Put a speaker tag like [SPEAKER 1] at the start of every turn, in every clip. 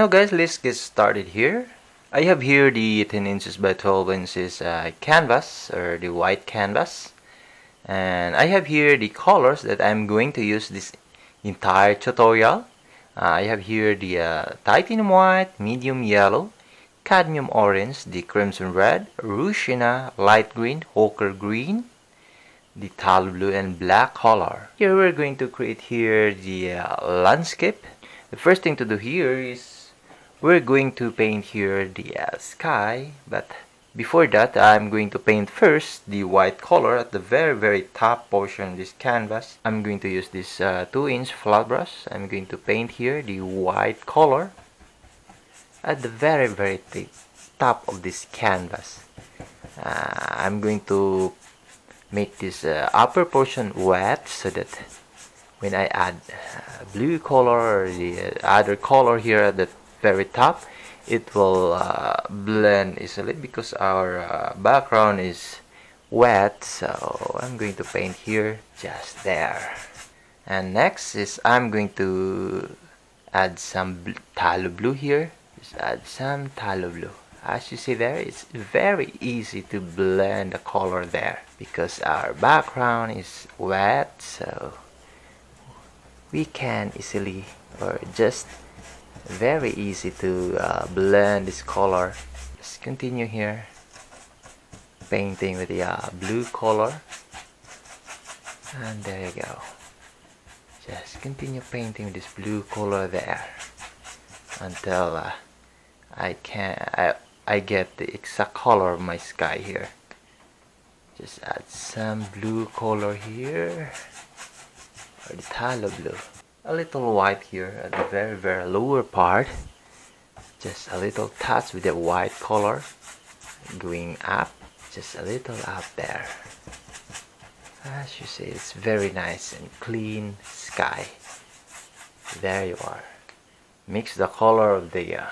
[SPEAKER 1] Know guys, let's get started here. I have here the 10 inches by 12 inches uh, canvas or the white canvas and I have here the colors that I'm going to use this entire tutorial. Uh, I have here the uh, titanium white, medium yellow, cadmium orange, the crimson red, raw light green, Hooker green, phthalo blue and black color. Here we're going to create here the uh, landscape. The first thing to do here is we're going to paint here the uh, sky but before that I'm going to paint first the white color at the very very top portion of this canvas. I'm going to use this uh, 2 inch flat brush. I'm going to paint here the white color at the very very top of this canvas. Uh, I'm going to make this uh, upper portion wet so that when I add uh, blue color or the uh, other color here at the very top it will uh, blend easily because our uh, background is wet so I'm going to paint here just there. And next is I'm going to add some phthalo blue here. Just add some phthalo blue. As you see there it's very easy to blend the color there because our background is wet so we can easily or just very easy to uh, blend this color. Just continue here painting with the uh, blue color. And there you go. Just continue painting with this blue color there until uh, I can I, I get the exact color of my sky here. Just add some blue color here. Or the phthalo blue a little white here at the very very lower part. Just a little touch with the white color. Going up just a little up there. As you see it's very nice and clean sky. There you are. Mix the color of the uh,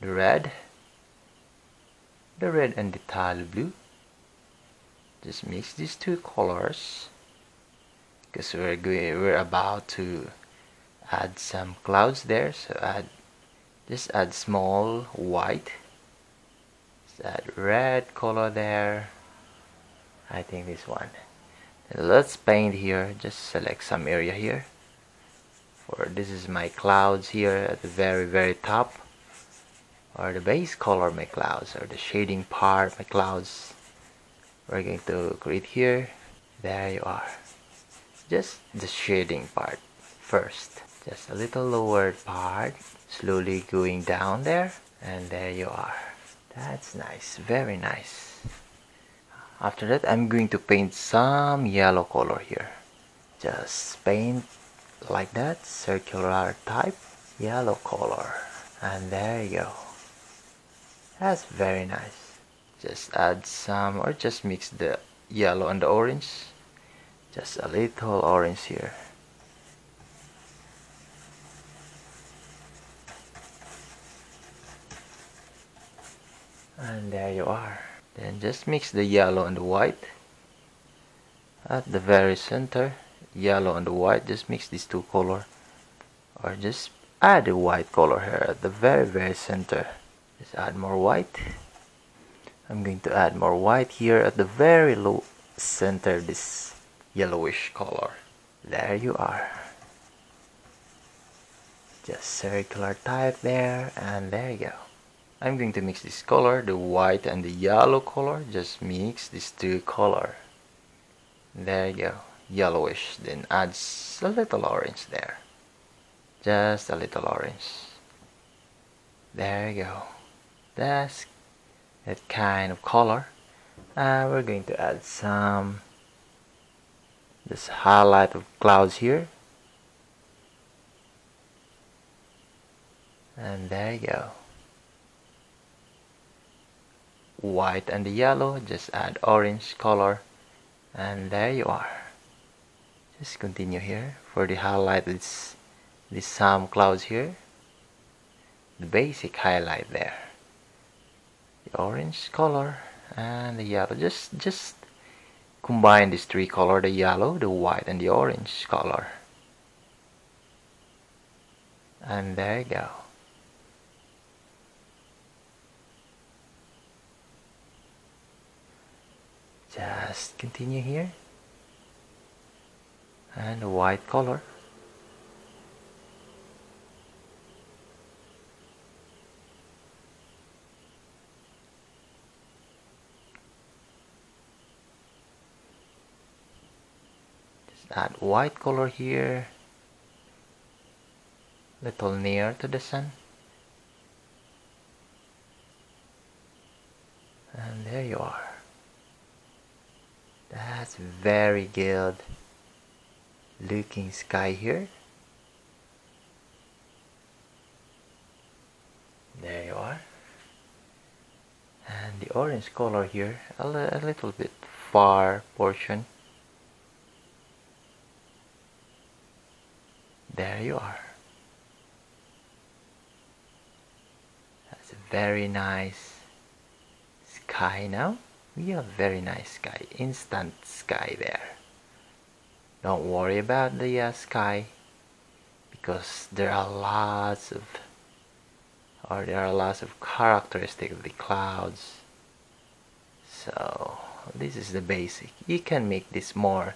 [SPEAKER 1] the red. The red and the phthalo blue. Just mix these two colors. Because we're going we're about to add some clouds there. So add just add small white. Just add red color there. I think this one. Let's paint here. Just select some area here. For this is my clouds here at the very very top. Or the base color my clouds. Or the shading part my clouds. We're going to create here. There you are. Just the shading part first just a little lower part slowly going down there and there you are. That's nice very nice. After that I'm going to paint some yellow color here. Just paint like that circular type yellow color. And there you go. That's very nice. Just add some or just mix the yellow and the orange. Just a little orange here and there you are. Then just mix the yellow and the white. At the very center yellow and the white just mix these two color. Or just add the white color here at the very very center. Just add more white. I'm going to add more white here at the very low center this yellowish color. There you are. Just circular type there and there you go I'm going to mix this color the white and the yellow color. Just mix these two color. There you go. Yellowish then add a little orange there. Just a little orange. There you go. That's that kind of color. Uh, we're going to add some this highlight of clouds here. And there you go white and the yellow just add orange color and there you are. Just continue here for the highlight this this some clouds here. The basic highlight there. The orange color and the yellow. Just just combine these three color the yellow the white and the orange color. And there you go just continue here. And a white color. Just add white color here. Little near to the sun. And there you are that's very good looking sky here. There you are. And the orange color here a, a little bit far portion. There you are. That's a very nice sky now we have very nice sky instant sky there. Don't worry about the uh, sky because there are lots of or there are lots of characteristics of the clouds. So this is the basic. You can make this more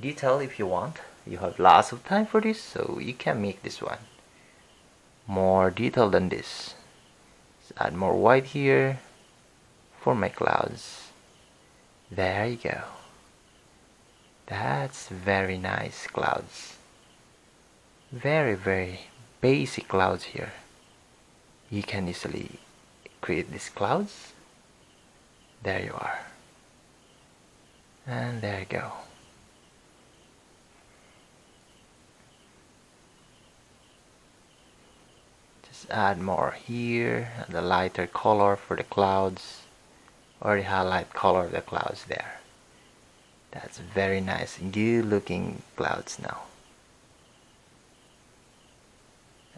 [SPEAKER 1] detailed if you want. You have lots of time for this so you can make this one more detailed than this. Let's add more white here for my clouds there you go. That's very nice clouds. Very very basic clouds here. You can easily create these clouds. There you are. And there you go. Just add more here and the lighter color for the clouds the highlight color of the clouds there. That's very nice. Good looking clouds now.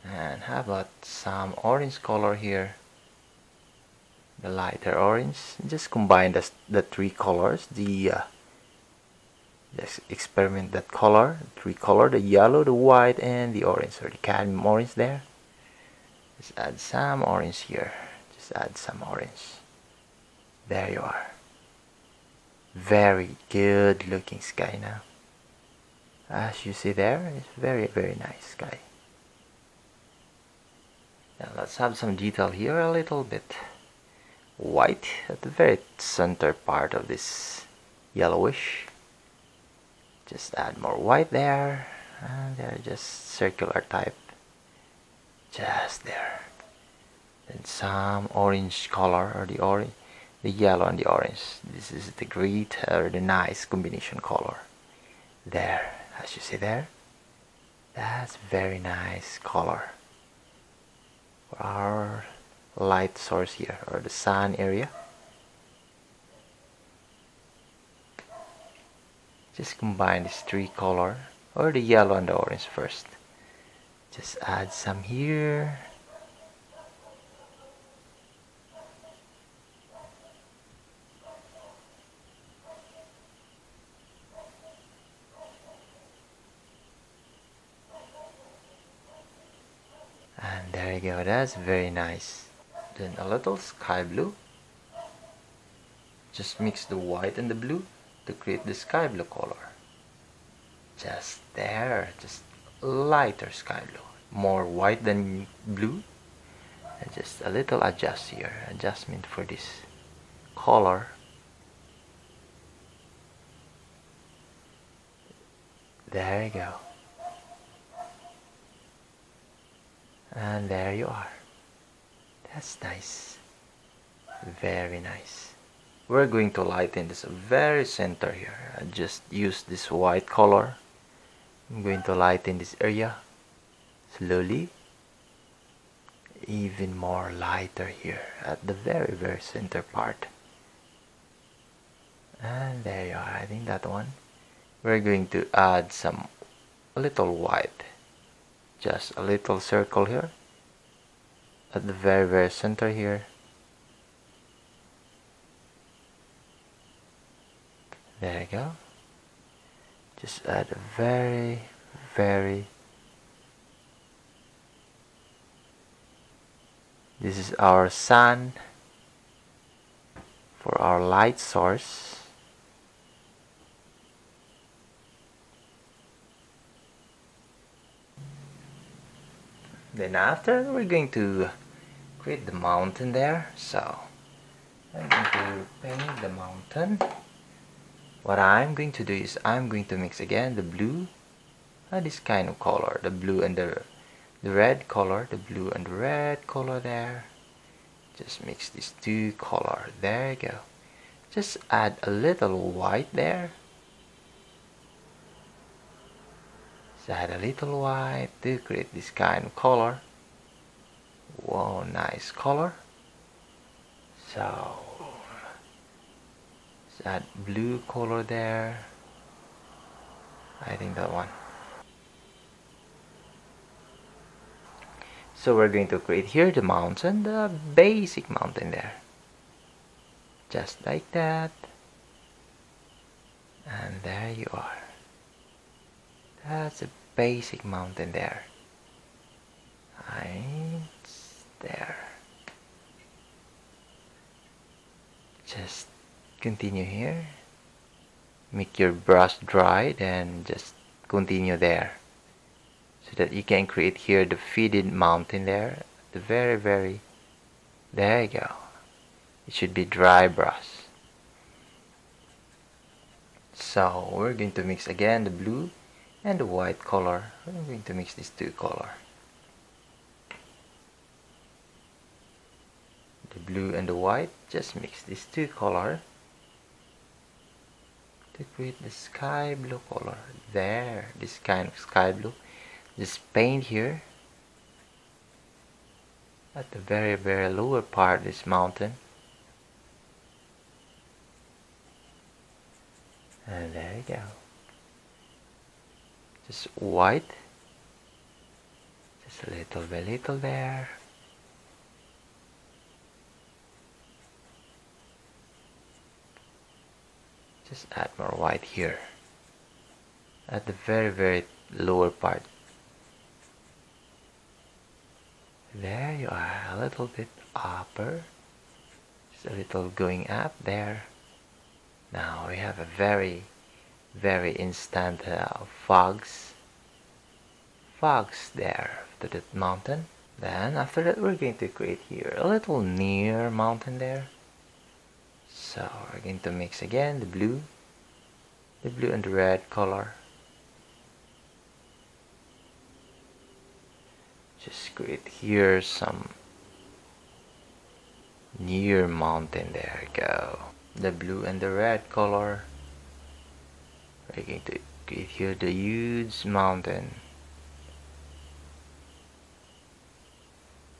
[SPEAKER 1] And how about some orange color here? The lighter orange. Just combine the, the three colors. The uh, just experiment that color. Three color. The yellow the white and the orange. Or the cadmium orange there. Just add some orange here. Just add some orange there you are. Very good looking sky now. As you see there it's very very nice sky. Now let's have some detail here a little bit. White at the very center part of this yellowish. Just add more white there. And they're just circular type just there. Then some orange color or the orange the yellow and the orange. This is the great or the nice combination color. There. As you see there that's very nice color. For our light source here or the sun area. Just combine these three color or the yellow and the orange first. Just add some here there you go that's very nice. Then a little sky blue. Just mix the white and the blue to create the sky blue color. Just there just lighter sky blue. More white than blue. And just a little adjust here adjustment for this color. There you go and there you are. That's nice. Very nice. We're going to lighten this very center here. I just use this white color. I'm going to lighten this area. Slowly. Even more lighter here at the very very center part. And there you are. I think that one. We're going to add some a little white just a little circle here. At the very very center here. There you go. Just add a very very this is our sun for our light source then after we're going to create the mountain there. So I'm going to paint the mountain. What I'm going to do is I'm going to mix again the blue uh, this kind of color the blue and the the red color the blue and the red color there. Just mix these two color. There you go. Just add a little white there just add a little white to create this kind of color. Wow nice color. So add blue color there. I think that one. So we're going to create here the mountain the basic mountain there. Just like that. And there you are that's a basic mountain there. It's there. Just continue here. Make your brush dry then just continue there. So that you can create here the faded mountain there. The very very there you go. It should be dry brush. So we're going to mix again the blue and the white color I'm going to mix these two color the blue and the white just mix these two color to create the sky blue color there this kind of sky blue. Just paint here. At the very very lower part of this mountain. And there you go just white just a little by little there. Just add more white here. At the very very lower part. There you are a little bit upper. Just a little going up there. Now we have a very, very instant uh, fogs, fogs there to the mountain. Then after that we're going to create here a little near mountain there. So we're going to mix again the blue, the blue and the red color. Just create here some near mountain there we go the blue and the red color we're going to create the huge mountain.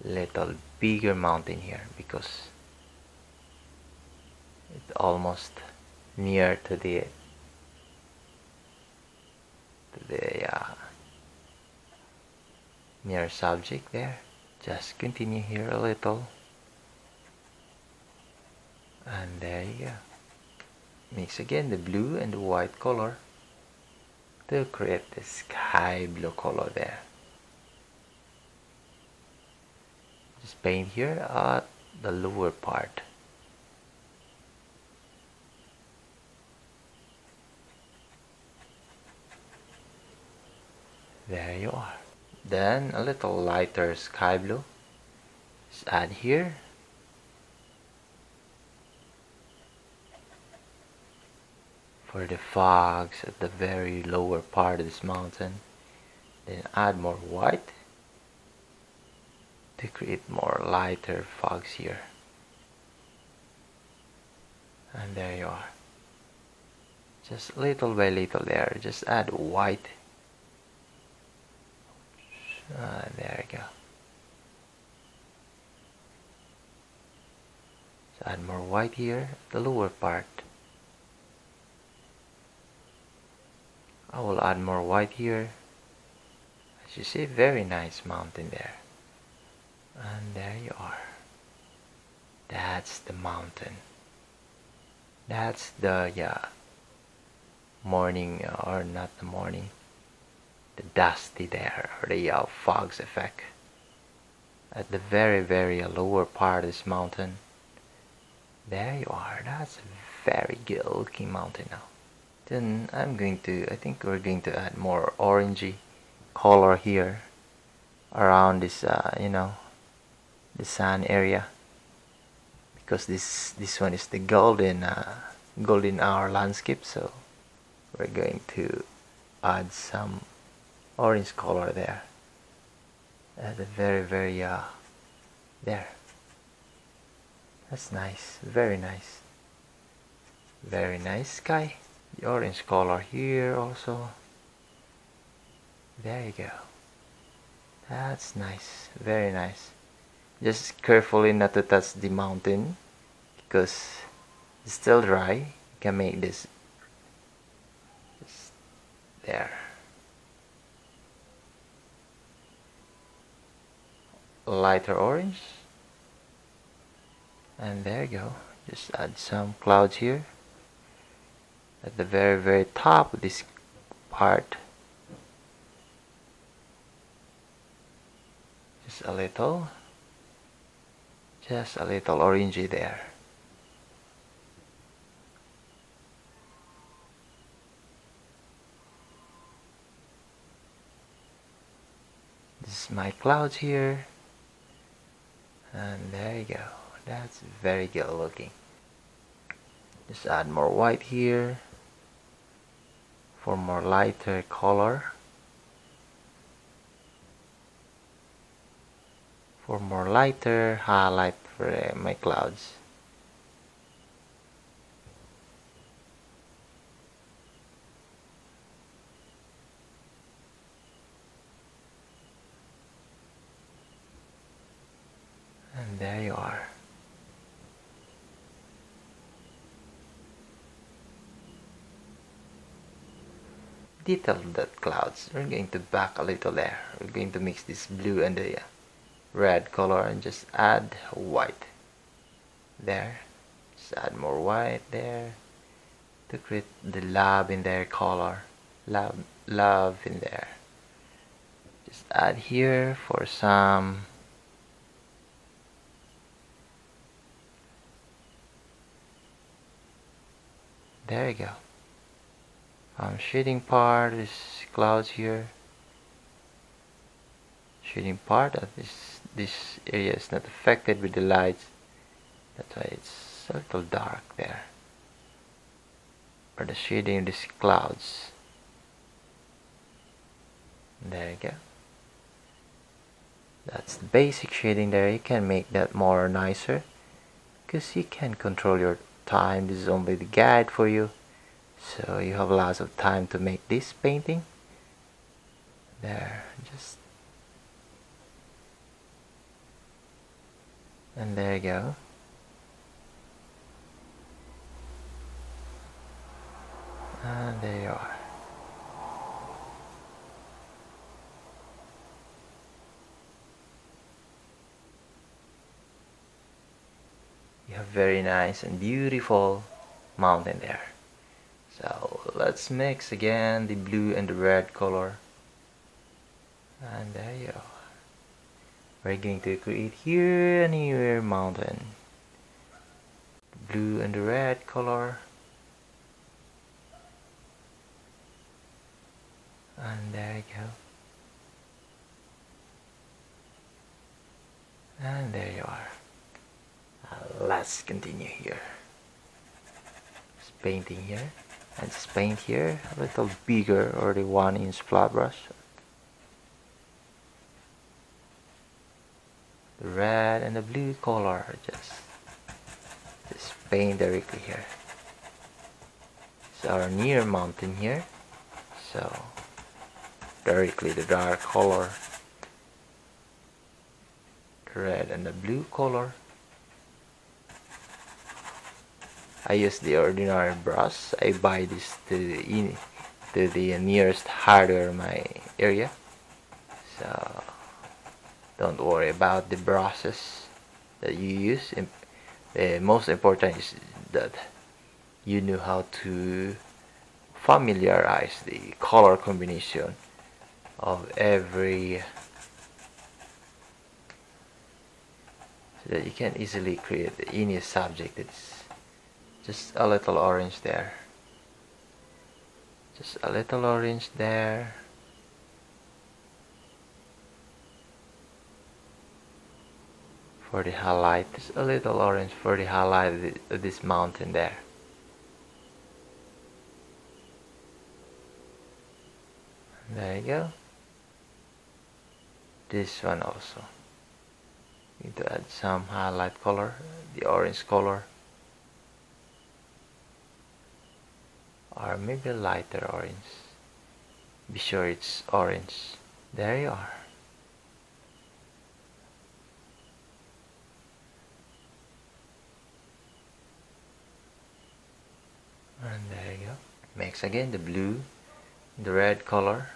[SPEAKER 1] Little bigger mountain here because it's almost near to the to the uh, near subject there. Just continue here a little. And there you go. Mix again the blue and the white color to create the sky blue color there. Just paint here at the lower part. There you are. Then a little lighter sky blue. Just add here for the fogs at the very lower part of this mountain then add more white to create more lighter fogs here. And there you are. Just little by little there just add white. Ah, there you go. So add more white here the lower part I will add more white here. As you see very nice mountain there. And there you are. That's the mountain. That's the yeah morning or not the morning the dusty there or the uh, fogs effect. At the very very lower part of this mountain there you are. That's a very good looking mountain now then I'm going to I think we're going to add more orangey color here around this uh, you know the sun area. Because this this one is the golden uh, golden hour landscape so we're going to add some orange color there at the very very uh there. That's nice. Very nice. Very nice sky the orange color here also. There you go. That's nice. Very nice. Just carefully not to touch the mountain because it's still dry. You can make this just there. Lighter orange. And there you go. Just add some clouds here at the very very top of this part. Just a little. Just a little orangey there. This is my clouds here. And there you go. That's very good looking. Just add more white here for more lighter color for more lighter highlight for uh, my clouds. And there you are detail that clouds. We're going to back a little there. We're going to mix this blue and the uh, red color and just add white there. Just add more white there to create the love in their color. Love love in there. Just add here for some there you go um, shading part is clouds here. Shading part of this this area is not affected with the lights that's why it's a little dark there. For the shading of these clouds. There you go. That's the basic shading there. You can make that more nicer. Because you can control your time. This is only the guide for you so you have lots of time to make this painting. There just. And there you go. And there you are. You have very nice and beautiful mountain there so let's mix again the blue and the red color. And there you go. We're going to create here a new mountain. Blue and the red color. And there you go. And there you are. Uh, let's continue here. Just painting here and just paint here a little bigger or the one inch flat brush. The red and the blue color just just paint directly here. It's our near mountain here so directly the dark color. The red and the blue color I use the ordinary brush. I buy this to the, to the nearest hardware in my area. So don't worry about the brushes that you use. The most important is that you know how to familiarize the color combination of every so that you can easily create any subject that's just a little orange there. Just a little orange there. For the highlight just a little orange for the highlight of this mountain there. There you go. This one also. Need to add some highlight color the orange color or maybe a lighter orange. Be sure it's orange. There you are. And there you go. Mix again the blue the red color.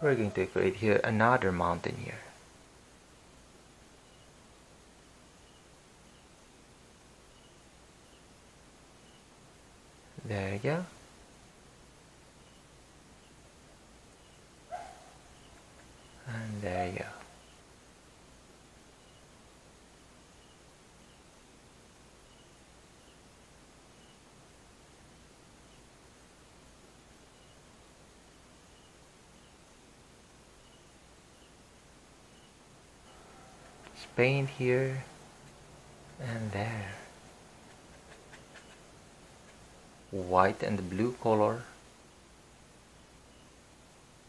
[SPEAKER 1] We're going to create here another mountain here there you go. And there you go. Paint here and there white and blue color.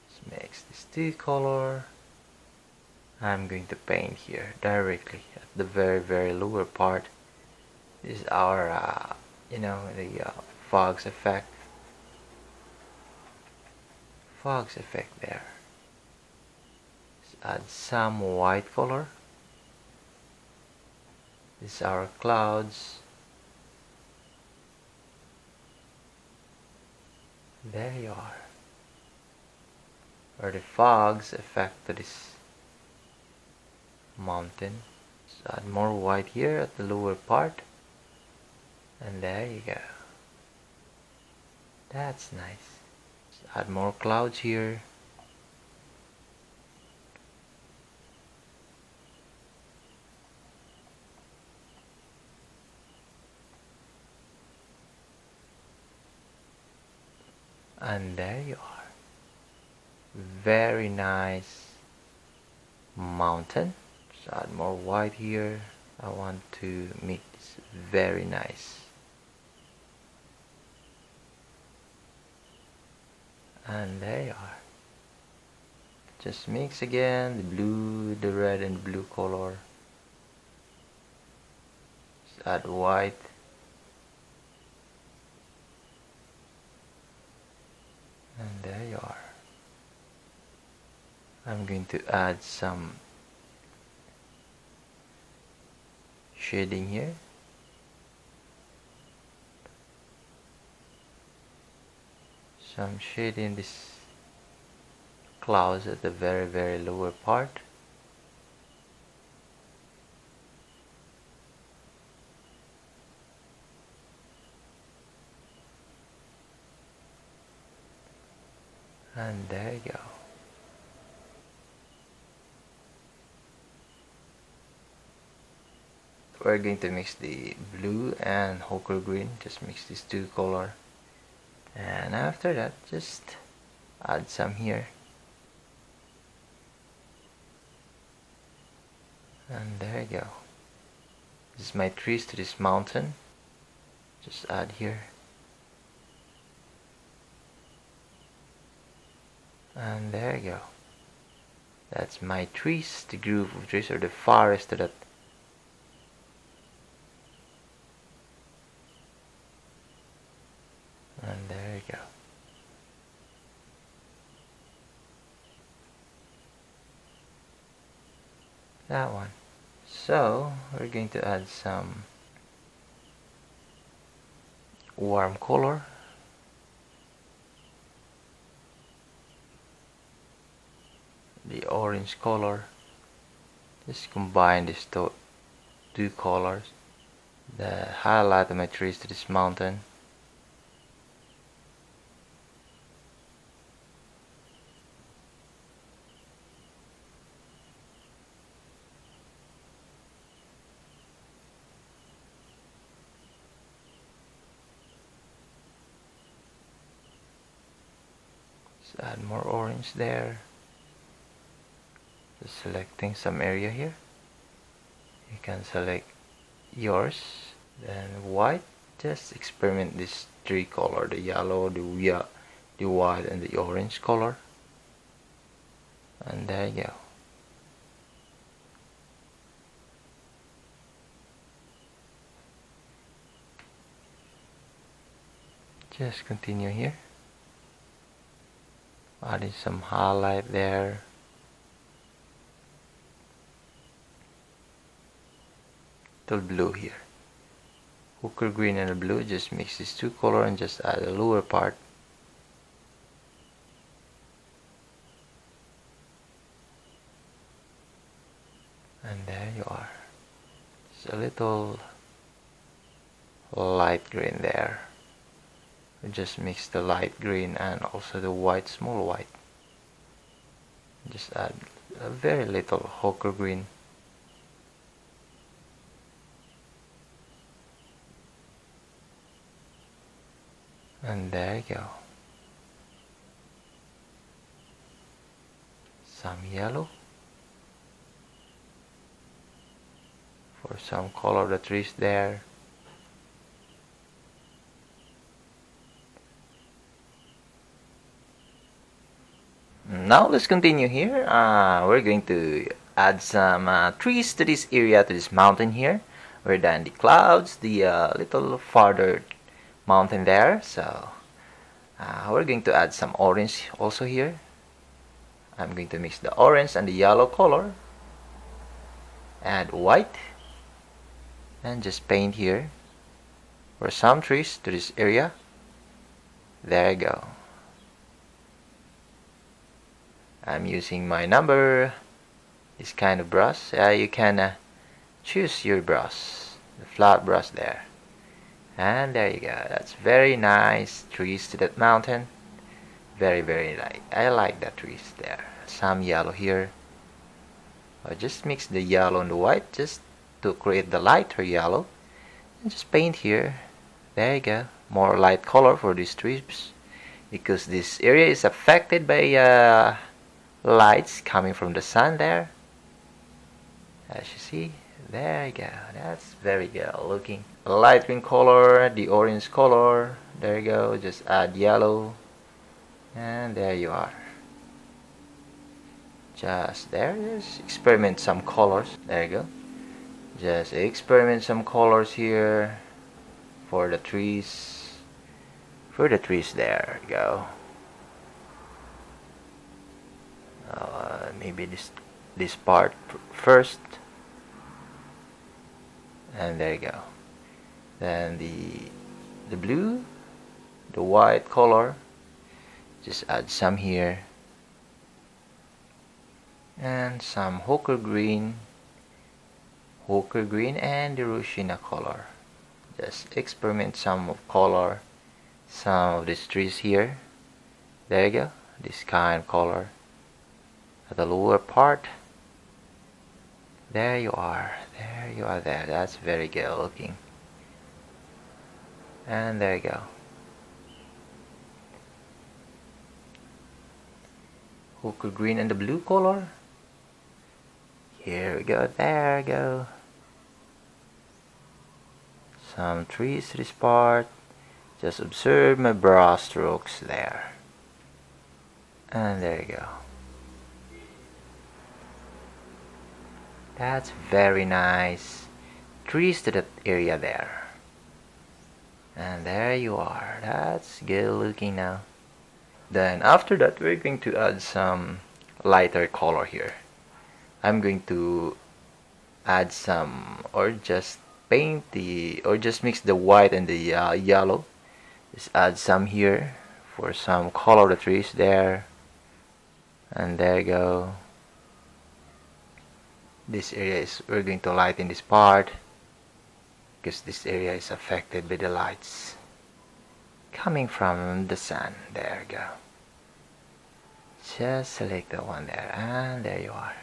[SPEAKER 1] Let's mix these two color. I'm going to paint here directly at the very very lower part. This is our uh, you know the uh, fogs effect. Fogs effect there. Let's add some white color. These are clouds there you are. Where the fogs affect this mountain. So add more white here at the lower part. And there you go. That's nice. Add more clouds here and there you are. Very nice mountain. So add more white here. I want to make this very nice. And there you are. Just mix again the blue the red and blue color. Just add white and there you are. I'm going to add some shading here. Some shade in this clouds at the very very lower part and there you go. We're going to mix the blue and Hooker green. Just mix these two color. And after that just add some here. And there you go. This is my trees to this mountain. Just add here and there you go. That's my trees the group of trees or the forest that and there you go. That one. So we're going to add some warm color the orange color. Just combine these two, two colors. The highlight my trees to this mountain. Add more orange there just selecting some area here. You can select yours then white. Just experiment this three color the yellow the yeah, the white and the orange color. And there you go. Just continue here. Adding some highlight there to blue here. Hooker green and blue just mix these two color and just add the lower part. And there you are. Just a little light green there. We just mix the light green and also the white small white. Just add a very little Hooker green and there you go. Some yellow. For some color the trees there. Now let's continue here. Uh, we're going to add some uh, trees to this area to this mountain here we're done the clouds the uh, little farther mountain there so uh, we're going to add some orange also here. I'm going to mix the orange and the yellow color. Add white. And just paint here. For some trees to this area. There you go. I'm using my number. This kind of brush. Uh, you can uh, choose your brush. The flat brush there and there you go. That's very nice trees to that mountain. Very very light. I like that trees there. Some yellow here. I just mix the yellow and the white just to create the lighter yellow. And just paint here. There you go. More light color for these trees because this area is affected by uh, lights coming from the sun there. As you see there you go. That's very good. Looking light green color the orange color. There you go. Just add yellow. And there you are. Just there. Just experiment some colors. There you go. Just experiment some colors here for the trees. For the trees. There you go. Uh, maybe this this part first and there you go. Then the the blue the white color just add some here. And some Hooker green Hooker green and the sienna color. Just experiment some of color some of these trees here. There you go this kind of color. At the lower part there you are there you are there. That's very good looking. And there you go. Hooker green and the blue color. Here we go. There we go. Some trees to this part. Just observe my brush strokes there. And there you go That's very nice. Trees to that area there. And there you are. That's good looking now. Then after that we're going to add some lighter color here. I'm going to add some or just paint the or just mix the white and the uh, yellow. Just add some here for some color the trees there. And there you go this area is we're going to lighten this part because this area is affected by the lights coming from the sun. There you go. Just select the one there and there you are.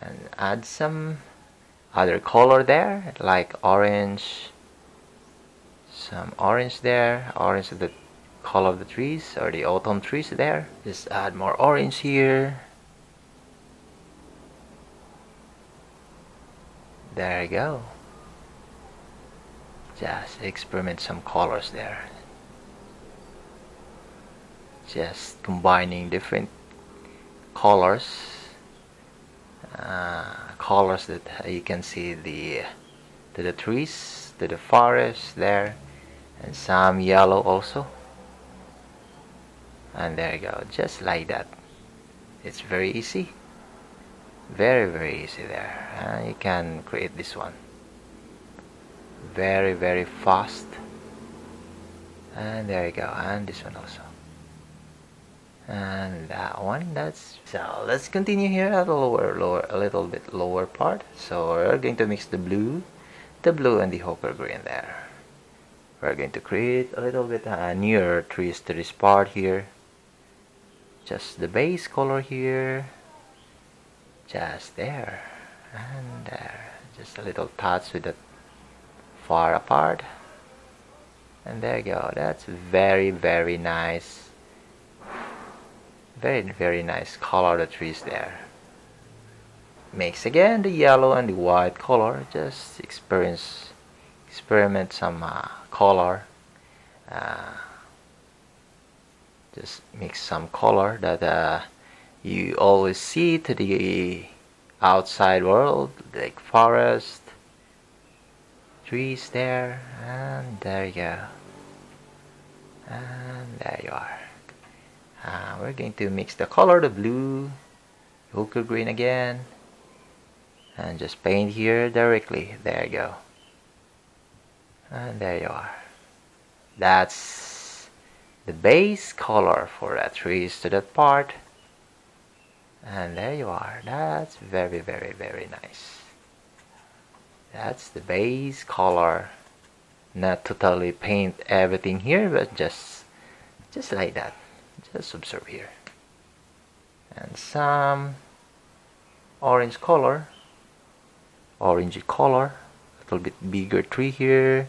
[SPEAKER 1] And add some other color there like orange some orange there orange the color of the trees or the autumn trees there. Just add more orange here there you go. Just experiment some colors there. Just combining different colors. Uh, colors that you can see the to the trees to the forest there and some yellow also. And there you go just like that. It's very easy very very easy there. Uh, you can create this one. Very very fast. And there you go. And this one also. And that one that's so let's continue here at a lower lower a little bit lower part. So we're going to mix the blue the blue and the hooker green there. We're going to create a little bit uh, nearer trees to this part here. Just the base color here just there and there. Just a little touch with that far apart. And there you go. That's very very nice. Very very nice color the trees there. Mix again the yellow and the white color. Just experience experiment some uh, color. Uh, just mix some color that uh, you always see to the outside world like forest trees there and there you go. And there you are. Uh, we're going to mix the color the blue hooker green again and just paint here directly. There you go. And there you are. That's the base color for that trees to that part and there you are. That's very very very nice. That's the base color. Not totally paint everything here but just just like that. Just observe here. And some orange color. Orangey color. A little bit bigger tree here.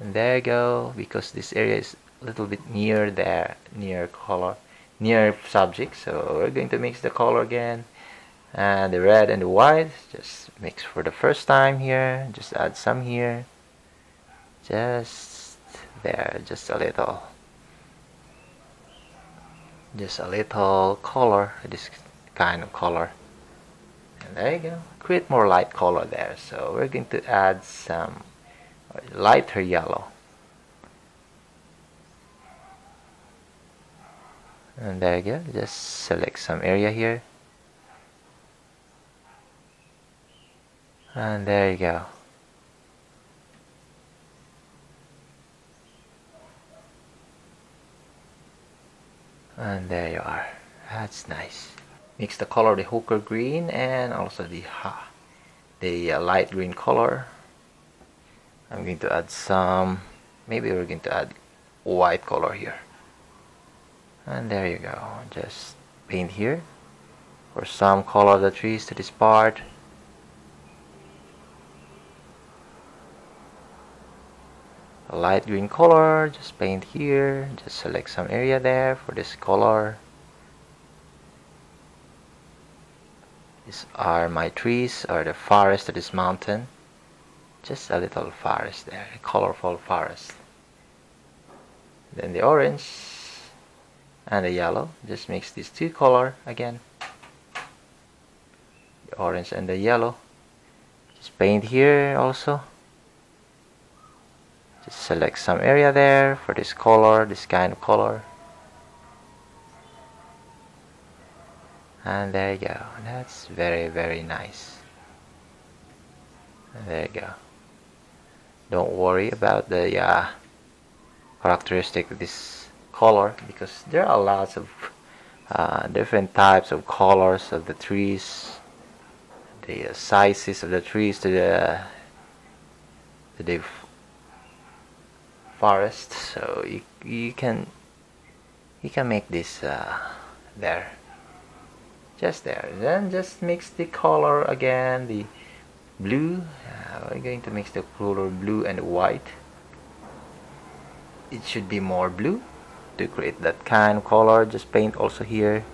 [SPEAKER 1] And there you go because this area is a little bit near there near color near subject so we're going to mix the color again. And the red and the white just mix for the first time here just add some here. Just there just a little. Just a little color this kind of color. And there you go create more light color there. So we're going to add some lighter yellow and there you go. Just select some area here. And there you go. And there you are. That's nice. Mix the color the hooker green and also the ha the uh, light green color. I'm going to add some maybe we're going to add white color here and there you go. Just paint here. For some color of the trees to this part. A light green color. Just paint here. Just select some area there for this color. These are my trees. Or the forest of this mountain. Just a little forest there. A colorful forest. Then the orange and the yellow. Just mix these two color again. The orange and the yellow. Just paint here also. Just select some area there for this color this kind of color. And there you go. That's very very nice. And there you go. Don't worry about the uh, characteristic of this color because there are lots of uh, different types of colors of the trees the uh, sizes of the trees to the to the forest. So you, you can you can make this uh, there. Just there. Then just mix the color again the blue. Uh, we're going to mix the color blue and white. It should be more blue to create that kind of color just paint also here.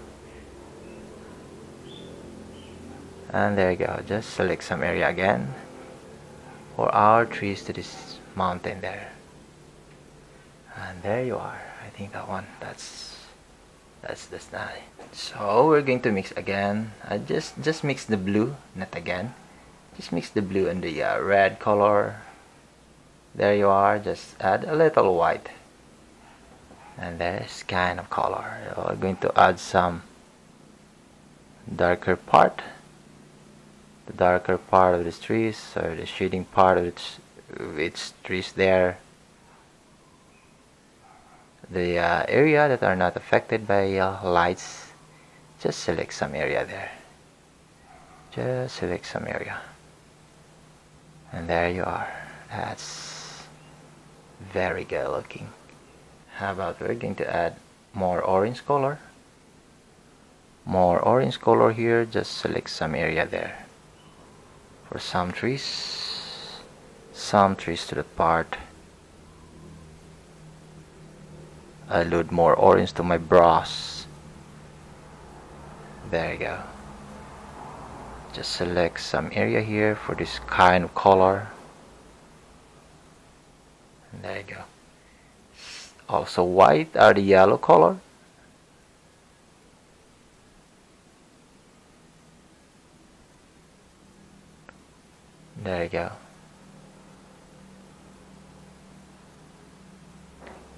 [SPEAKER 1] And there you go just select some area again for our trees to this mountain there. And there you are I think that one that's that's that's nice so we're going to mix again. I just just mix the blue not again. Just mix the blue and the uh, red color. There you are just add a little white and there's kind of color. We're going to add some darker part. The darker part of the trees or the shading part of its, its trees there. The uh, area that are not affected by uh, lights just select some area there. Just select some area. And there you are. That's very good looking how about we're going to add more orange color? More orange color here just select some area there. For some trees some trees to the part. I load more orange to my brush there you go. Just select some area here for this kind of color. And there you go also white are the yellow color. There you go.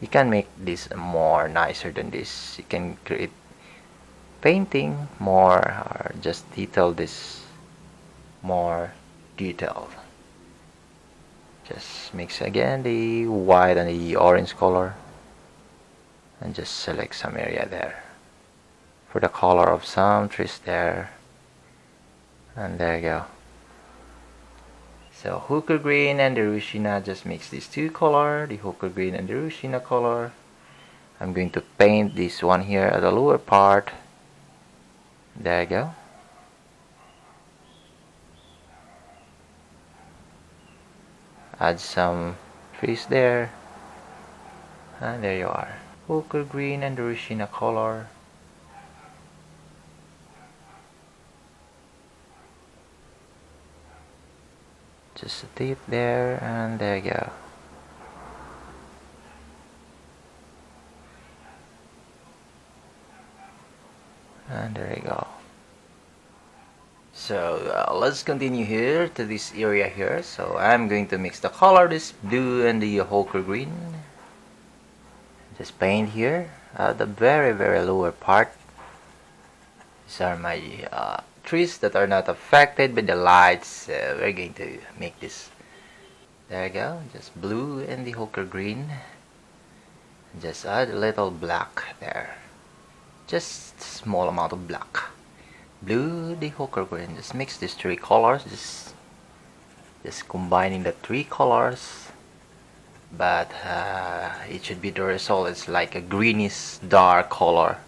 [SPEAKER 1] You can make this more nicer than this. You can create painting more or just detail this more detailed just mix again the white and the orange color and just select some area there for the color of some trees there and there you go so hooker green and the Sienna just mix these two color, the hooker green and the Sienna color. I'm going to paint this one here at the lower part. There you go. Add some trees there. And there you are. Hooker green and the Raw color. just a tip there and there you go. And there you go. So uh, let's continue here to this area here. So I'm going to mix the color this blue and the hooker green just paint here. Uh, the very very lower part. These are my uh, trees that are not affected by the lights. Uh, we're going to make this. There you go. Just blue and the hooker green. Just add a little black there. Just small amount of black. Blue the hooker green. Just mix these three colors. Just just combining the three colors but uh, it should be the result it's like a greenish dark color.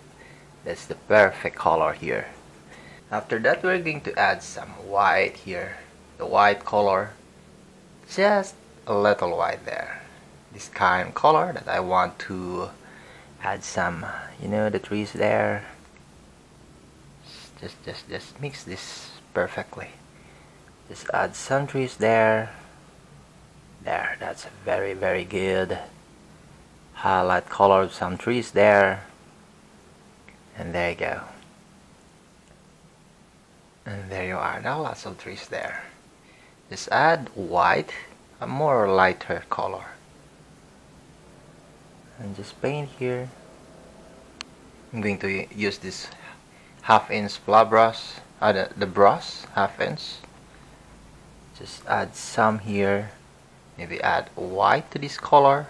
[SPEAKER 1] That's the perfect color here. After that we're going to add some white here. The white color just a little white there. This kind of color that I want to add some you know the trees there. Just just just mix this perfectly. Just add some trees there there that's very very good. Highlight color some trees there. And there you go. And there you are. Now lots of trees there. Just add white a more lighter color. And just paint here. I'm going to use this half inch flat brush uh, the, the brush half inch. Just add some here maybe add white to this color.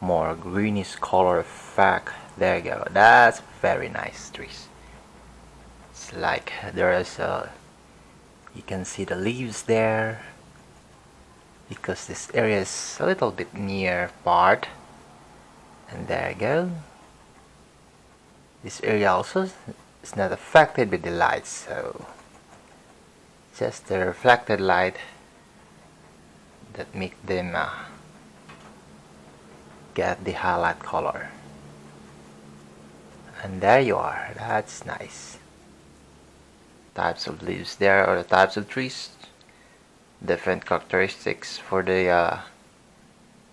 [SPEAKER 1] More greenish color. Effect there you go. That's very nice trees It's like there is a you can see the leaves there. Because this area is a little bit near part. And there you go. This area also is not affected with the light so. Just the reflected light that make them uh, get the highlight color. And there you are. That's nice. Types of leaves. There are the types of trees. Different characteristics for the uh,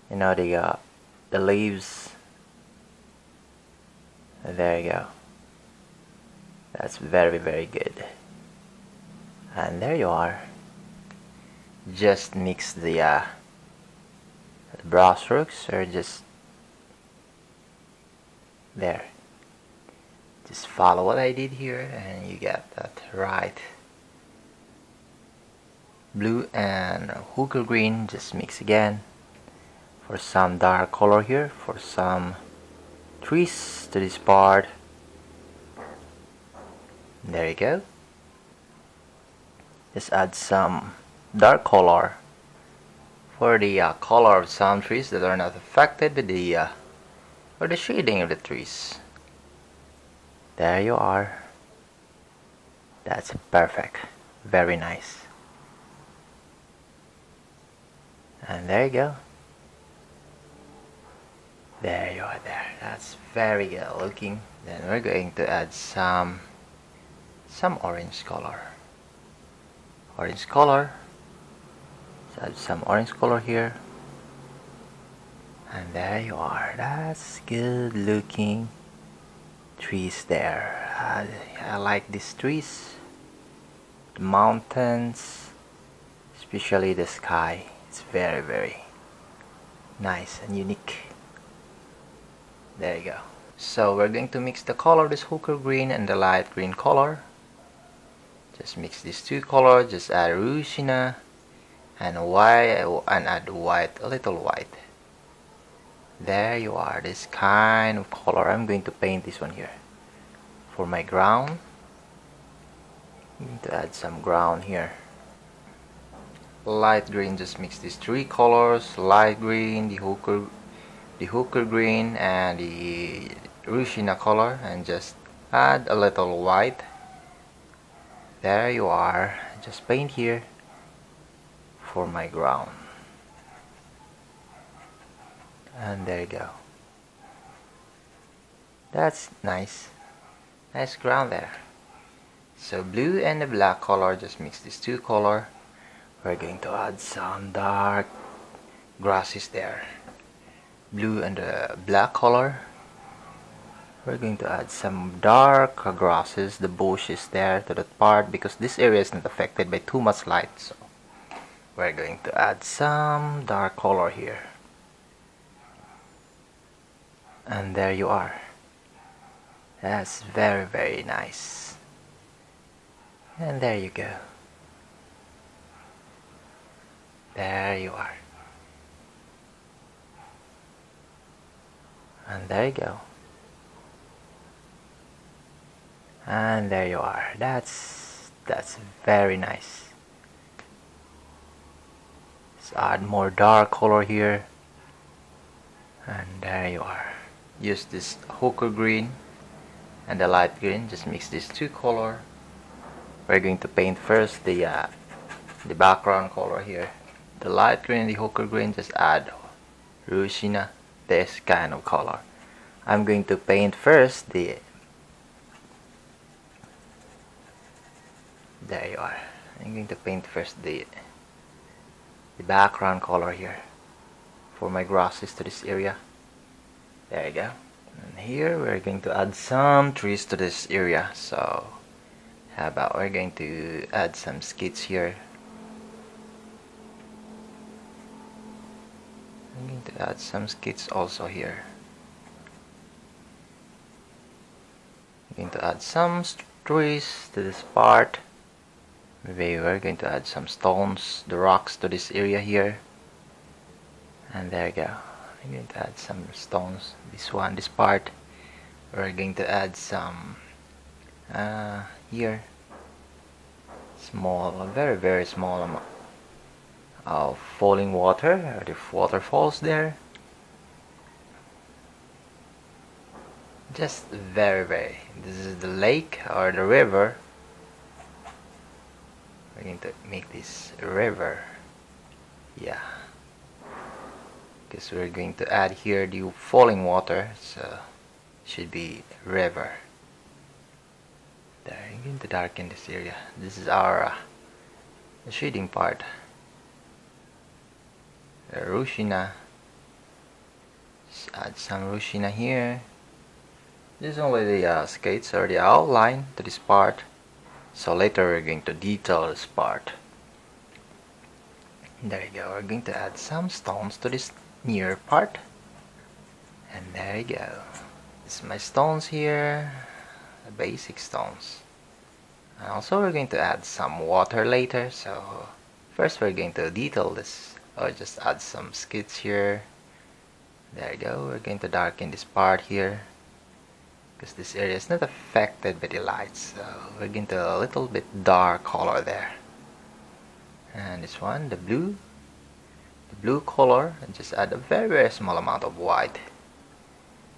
[SPEAKER 1] you know the uh, the leaves. There you go. That's very very good. And there you are just mix the uh, strokes or just there. Just follow what I did here and you get that right. Blue and hooker green just mix again. For some dark color here for some trees to this part. There you go. Just add some dark color for the uh, color of some trees that are not affected by the uh, or the shading of the trees. There you are. That's perfect. Very nice. And there you go. There you are there. That's very good looking. Then we're going to add some some orange color. Orange color add some orange color here. And there you are. That's good looking trees there. I, I like these trees. The mountains especially the sky it's very very nice and unique. There you go. So we're going to mix the color this hooker green and the light green color. Just mix these two colors just add Sienna and white and add white a little white. There you are this kind of color. I'm going to paint this one here. For my ground I'm going to add some ground here. Light green just mix these three colors light green the hooker the hooker green and the Sienna color and just add a little white. There you are just paint here for my ground. And there you go. That's nice. Nice ground there. So blue and the black color just mix these two color. We're going to add some dark grasses there. Blue and the black color. We're going to add some dark grasses the bushes there to that part because this area is not affected by too much light so we're going to add some dark color here. And there you are. That's very very nice. And there you go. There you are. And there you go. And there you are. That's that's very nice let's add more dark color here. And there you are. Use this hooker green and the light green. Just mix these two color. We're going to paint first the uh, the background color here. The light green and the hooker green just add Sienna this kind of color. I'm going to paint first the there you are. I'm going to paint first the the background color here for my grasses to this area. There you go. And here we're going to add some trees to this area. So how about we're going to add some skids here. I'm going to add some skids also here. I'm going to add some trees to this part maybe we're going to add some stones the rocks to this area here. And there you go. I'm going to add some stones. This one this part. We're going to add some uh, here. Small very very small amount of falling water. The waterfalls there. Just very very. This is the lake or the river we're going to make this river. Yeah. Because we're going to add here the falling water so should be river. There I'm going to darken this area. This is our uh, shading part. The Raw Sienna Just add some Raw Sienna here. This is only the uh, skates or the outline to this part so later we're going to detail this part. There you go. We're going to add some stones to this near part. And there you go. This is my stones here the basic stones. And also we're going to add some water later. So first we're going to detail this or just add some skids here. There you go. We're going to darken this part here because this area is not affected by the lights so we're going to a little bit dark color there. And this one the blue the blue color and just add a very very small amount of white.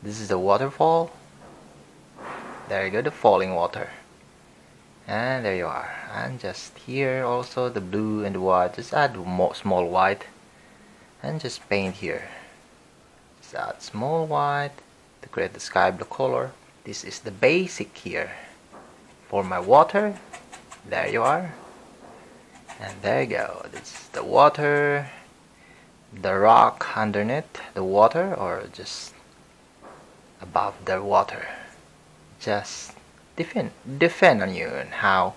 [SPEAKER 1] This is the waterfall. There you go the falling water. And there you are. And just here also the blue and the white just add more small white. And just paint here. Just add small white to create the sky blue color this is the basic here. For my water. There you are. And there you go. This is the water. The rock underneath the water or just above the water. Just depend depend on you and how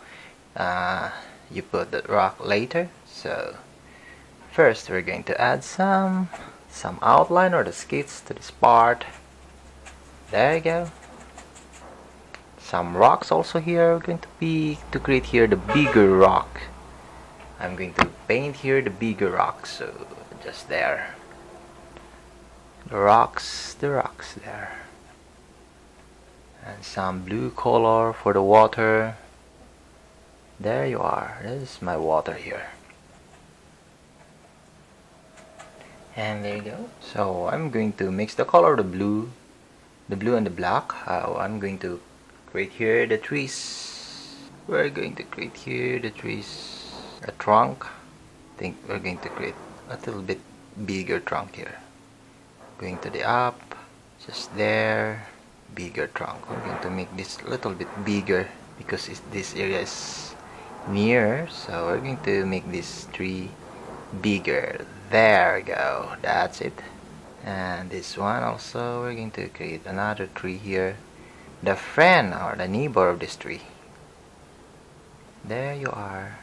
[SPEAKER 1] uh, you put the rock later. So first we're going to add some some outline or the skits to this part. There you go some rocks also here We're going to be to create here the bigger rock. I'm going to paint here the bigger rock so just there. The rocks the rocks there. And some blue color for the water. There you are. This is my water here. And there you go. So I'm going to mix the color the blue the blue and the black. Uh, I'm going to create here the trees. We're going to create here the trees. A trunk. I think we're going to create a little bit bigger trunk here. Going to the up just there. Bigger trunk. We're going to make this a little bit bigger because this area is near. So we're going to make this tree bigger. There we go. That's it. And this one also we're going to create another tree here the friend or the neighbor of this tree. There you are.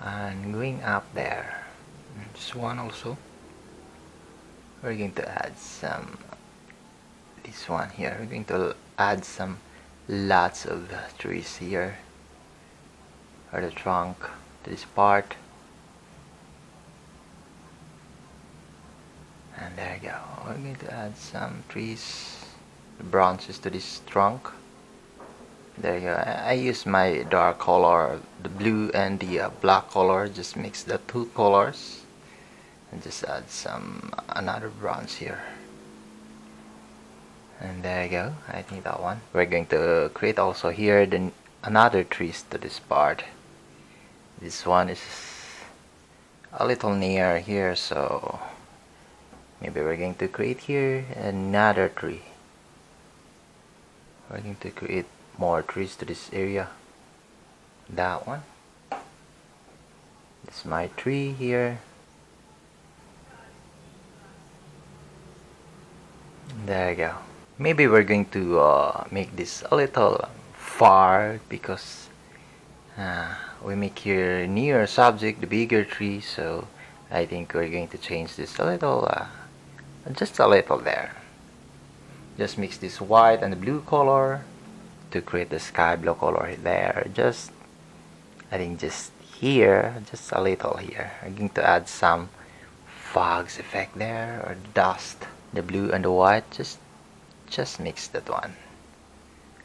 [SPEAKER 1] And going up there. This one also. We're going to add some, this one here, we're going to add some lots of trees here. Or the trunk to this part. And there you go. We're going to add some trees branches to this trunk. There you go. I, I use my dark color the blue and the uh, black color. Just mix the two colors and just add some another branch here. And there you go. I think that one. We're going to create also here the another trees to this part. This one is a little near here so maybe we're going to create here another tree. We're going to create more trees to this area. That one. This is my tree here. There you go. Maybe we're going to uh, make this a little far because uh, we make here near subject the bigger tree. So I think we're going to change this a little uh, just a little there. Just mix this white and blue color to create the sky blue color there. Just I think just here just a little here. I'm going to add some fogs effect there or dust the blue and the white. Just just mix that one.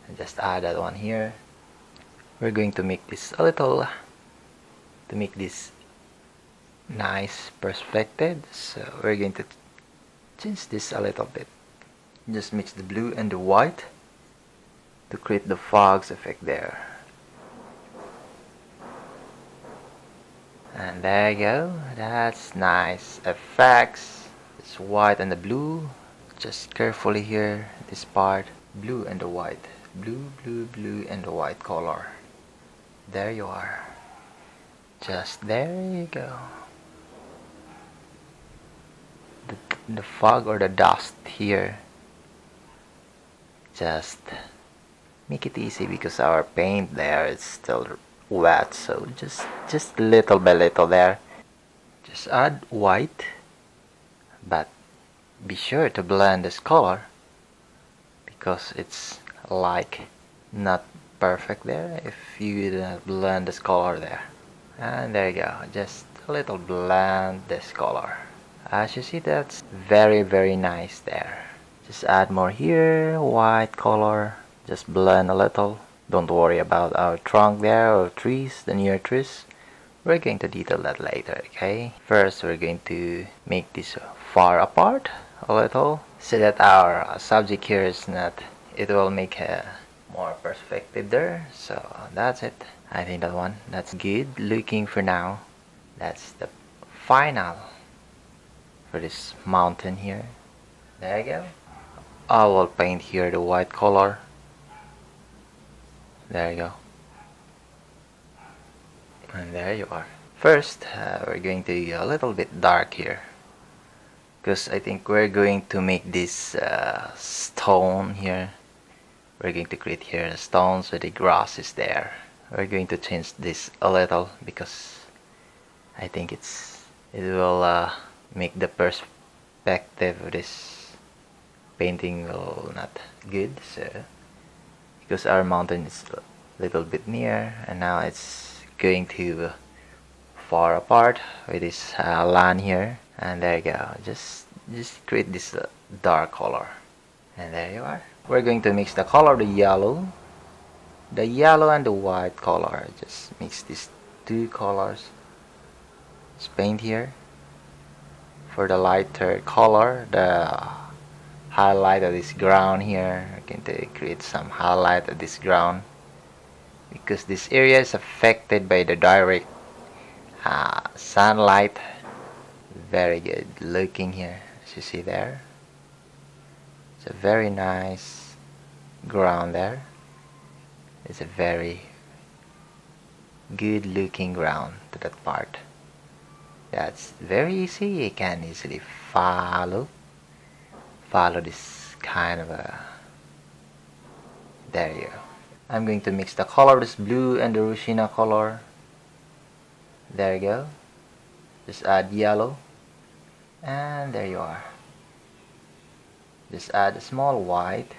[SPEAKER 1] And just add that one here. We're going to make this a little to make this nice perspective. So we're going to change this a little bit. Just mix the blue and the white to create the fogs effect there. And there you go. That's nice effects. It's white and the blue. Just carefully here this part blue and the white. Blue blue blue and the white color. There you are. Just there you go the, the fog or the dust here. Just make it easy because our paint there is still wet so just just little by little there. Just add white but be sure to blend this color because it's like not perfect there if you didn't blend this color there. And there you go just a little blend this color Ah, as you see that's very very nice there. Just add more here white color just blend a little. Don't worry about our trunk there or trees the near trees. We're going to detail that later okay? First we're going to make this far apart a little. So that our subject here is not it will make a more perspective there so that's it. I think that one that's good. Looking for now that's the final for this mountain here. There you go. I will paint here the white color. There you go. And there you are. First uh, we're going to a little bit dark here. Because I think we're going to make this uh, stone here. We're going to create here stones where the grass is there. We're going to change this a little because I think it's it will uh, make the perspective of this painting will not good so because our mountain is a little bit near and now it's going to far apart with this uh, line here. And there you go. Just just create this uh, dark color. And there you are. We're going to mix the color the yellow. The yellow and the white color. Just mix these two colors. Just paint here for the lighter color the highlight of this ground here. I can create some highlight of this ground. Because this area is affected by the direct uh, sunlight. Very good looking here as you see there. It's a very nice ground there. It's a very good looking ground to that part that's very easy. You can easily follow follow this kind of a there you go. I'm going to mix the color this blue and the Sienna color. There you go. Just add yellow. And there you are. Just add a small white.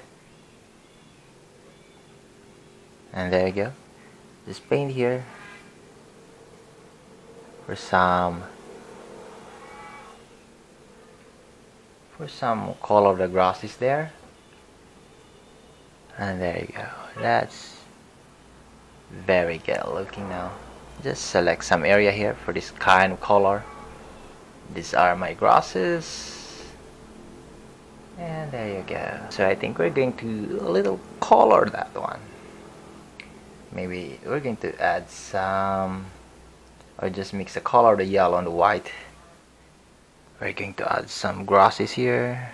[SPEAKER 1] And there you go. Just paint here for some for some color the grass is there. And there you go. That's very good looking now. Just select some area here for this kind of color. These are my grasses. And there you go. So I think we're going to a little color that one. Maybe we're going to add some or just mix the color the yellow and the white we're going to add some grasses here.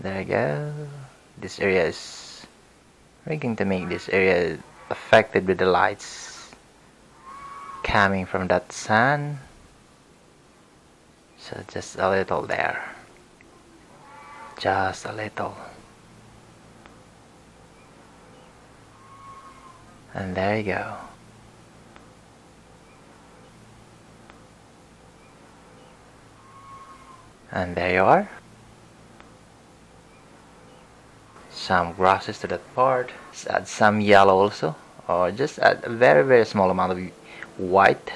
[SPEAKER 1] There we go. This area is we're going to make this area affected with the lights coming from that sun. So just a little there. Just a little. And there you go and there you are. Some grasses to that part just add some yellow also or just add a very very small amount of white.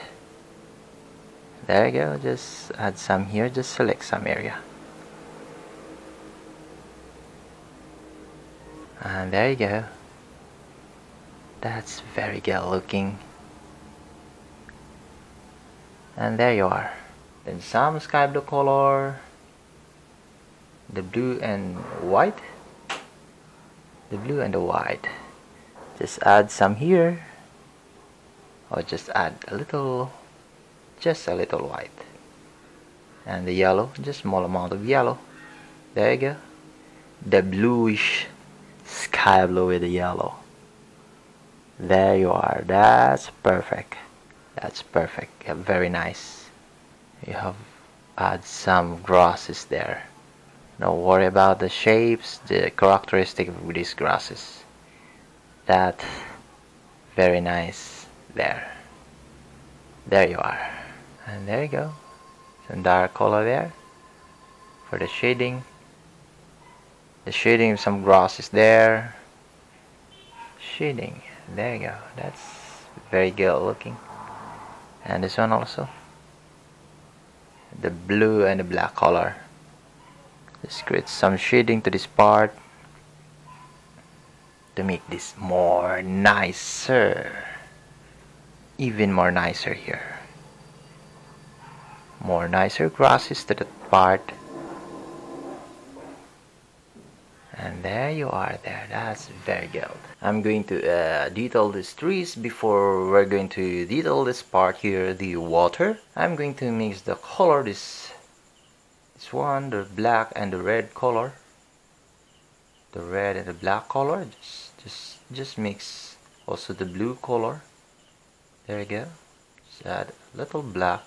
[SPEAKER 1] There you go just add some here just select some area. And there you go. That's very good looking. And there you are. Then some sky blue color the blue and white. The blue and the white. Just add some here. Or just add a little just a little white. And the yellow just small amount of yellow. There you go. The bluish sky blue with the yellow. There you are. That's perfect. That's perfect. Yeah, very nice. You have add some grasses there don't worry about the shapes the characteristic of these grasses. That very nice there. There you are. And there you go. Some dark color there for the shading. The shading of some grass is there. Shading. There you go. That's very good looking. And this one also. The blue and the black color just create some shading to this part to make this more nicer. Even more nicer here. More nicer grasses to that part. And there you are there. That's very good. I'm going to uh, detail these trees before we're going to detail this part here the water. I'm going to mix the color this this one the black and the red color. The red and the black color just just just mix also the blue color. There you go. Just add a little black.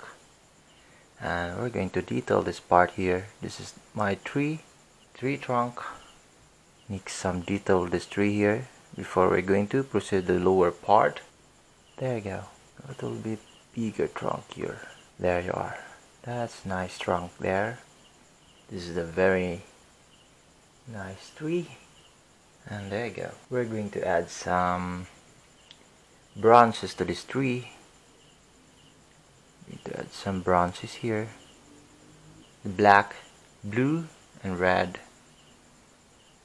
[SPEAKER 1] And we're going to detail this part here. This is my tree tree trunk. Mix some detail this tree here before we're going to proceed the lower part. There you go. A little bit bigger trunk here. There you are. That's nice trunk there this is a very nice tree. And there you go. We're going to add some branches to this tree. Need to add some branches here. Black blue and red.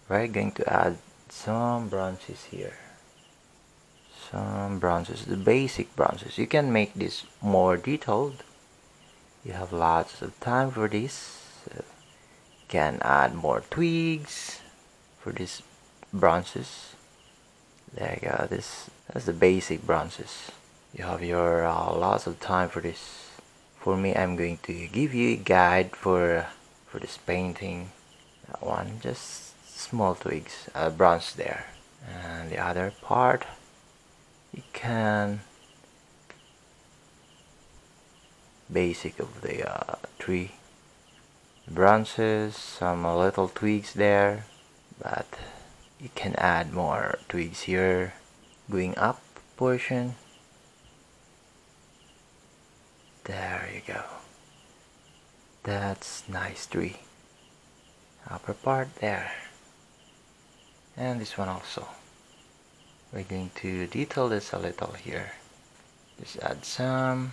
[SPEAKER 1] We're going to add some branches here. Some branches the basic branches. You can make this more detailed. You have lots of time for this can add more twigs for these branches. There you go this that's the basic branches. You have your uh, lots of time for this. For me I'm going to give you a guide for for this painting. That one just small twigs, a branch there. And the other part, you can basic of the uh, tree branches, some little twigs there, but you can add more twigs here, going up portion. There you go. That's nice tree. Upper part there and this one also we're going to detail this a little here just add some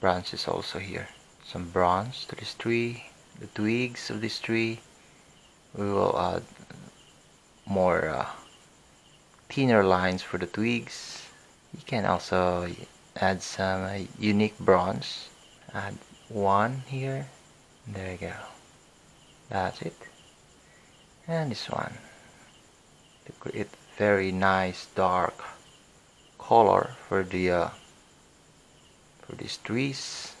[SPEAKER 1] branches also here some bronze to this tree the twigs of this tree. We will add more uh, thinner lines for the twigs. You can also add some uh, unique bronze. Add one here. There you go. That's it. And this one. To create very nice dark color for the uh, for these trees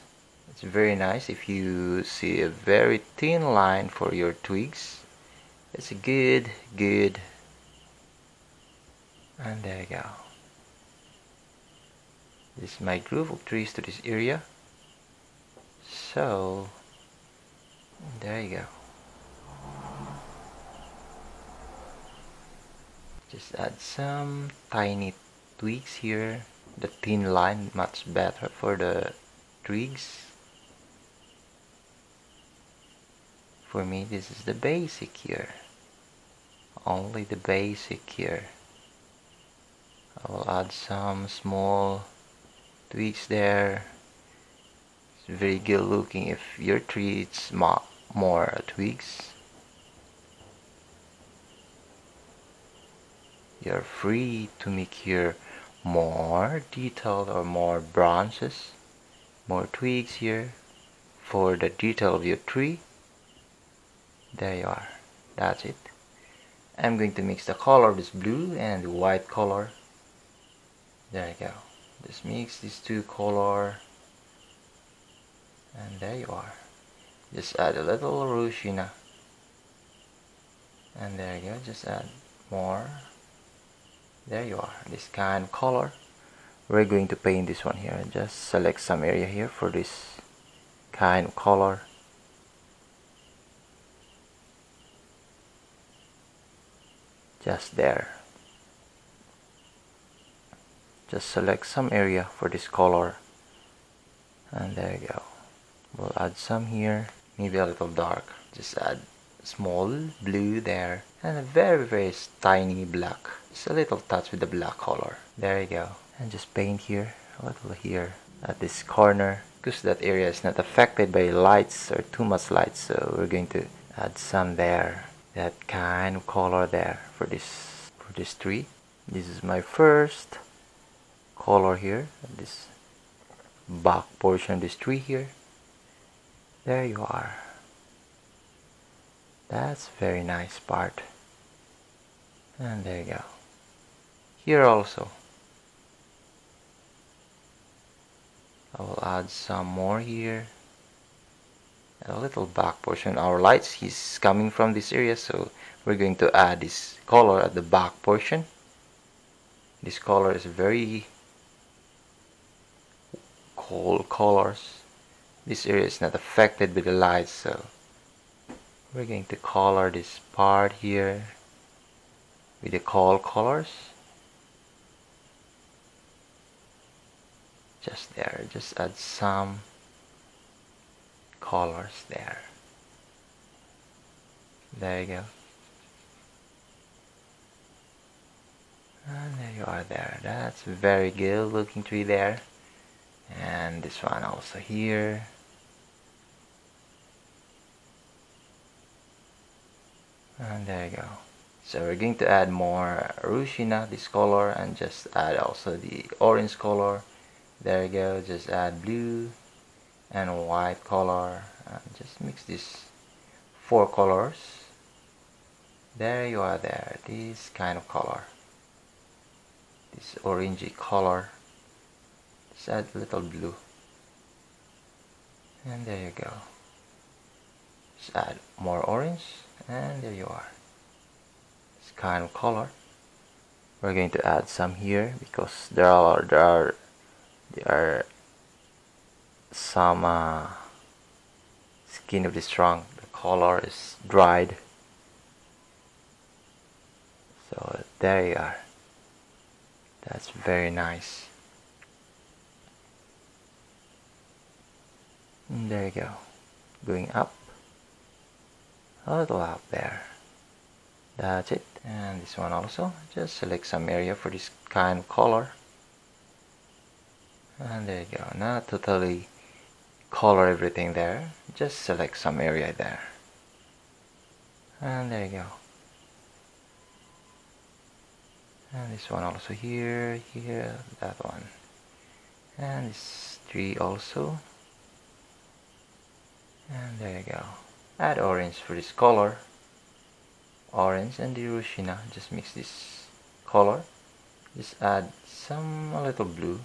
[SPEAKER 1] it's very nice if you see a very thin line for your twigs. It's a good good. And there you go. This is my group of trees to this area. So there you go. Just add some tiny twigs here. The thin line much better for the twigs for me this is the basic here. Only the basic here. I will add some small twigs there. It's very good looking if your tree is more twigs you're free to make here more detailed or more branches more twigs here for the detail of your tree there you are. That's it. I'm going to mix the color this blue and the white color. There you go. Just mix these two color. And there you are. Just add a little sienna and there you go. Just add more. There you are. This kind of color. We're going to paint this one here. Just select some area here for this kind of color just there. Just select some area for this color. And there you go. We'll add some here. Maybe a little dark. Just add small blue there. And a very very tiny black. Just a little touch with the black color. There you go. And just paint here. A little here at this corner. Because that area is not affected by lights or too much light. So we're going to add some there that kind of color there for this for this tree. This is my first color here this back portion of this tree here. There you are. That's very nice part. And there you go. Here also. I will add some more here a little back portion our lights is coming from this area so we're going to add this color at the back portion. This color is very cold colors. This area is not affected by the light so we're going to color this part here with the cold colors. Just there just add some colors there. There you go. And there you are there. That's very good looking tree there. And this one also here. And there you go. So we're going to add more Sienna this color and just add also the orange color. There you go. Just add blue and white color and just mix these four colors. There you are there this kind of color. This orangey color. Just add a little blue. And there you go. Just add more orange and there you are. This kind of color. We're going to add some here because there are there are there are some uh, skin of this trunk the color is dried. So there you are. That's very nice. There you go. Going up. A little up there. That's it. And this one also. Just select some area for this kind of color. And there you go. Not totally color everything there. Just select some area there. And there you go. And this one also here here that one. And this tree also. And there you go. Add orange for this color. Orange and the Raw just mix this color. Just add some a little blue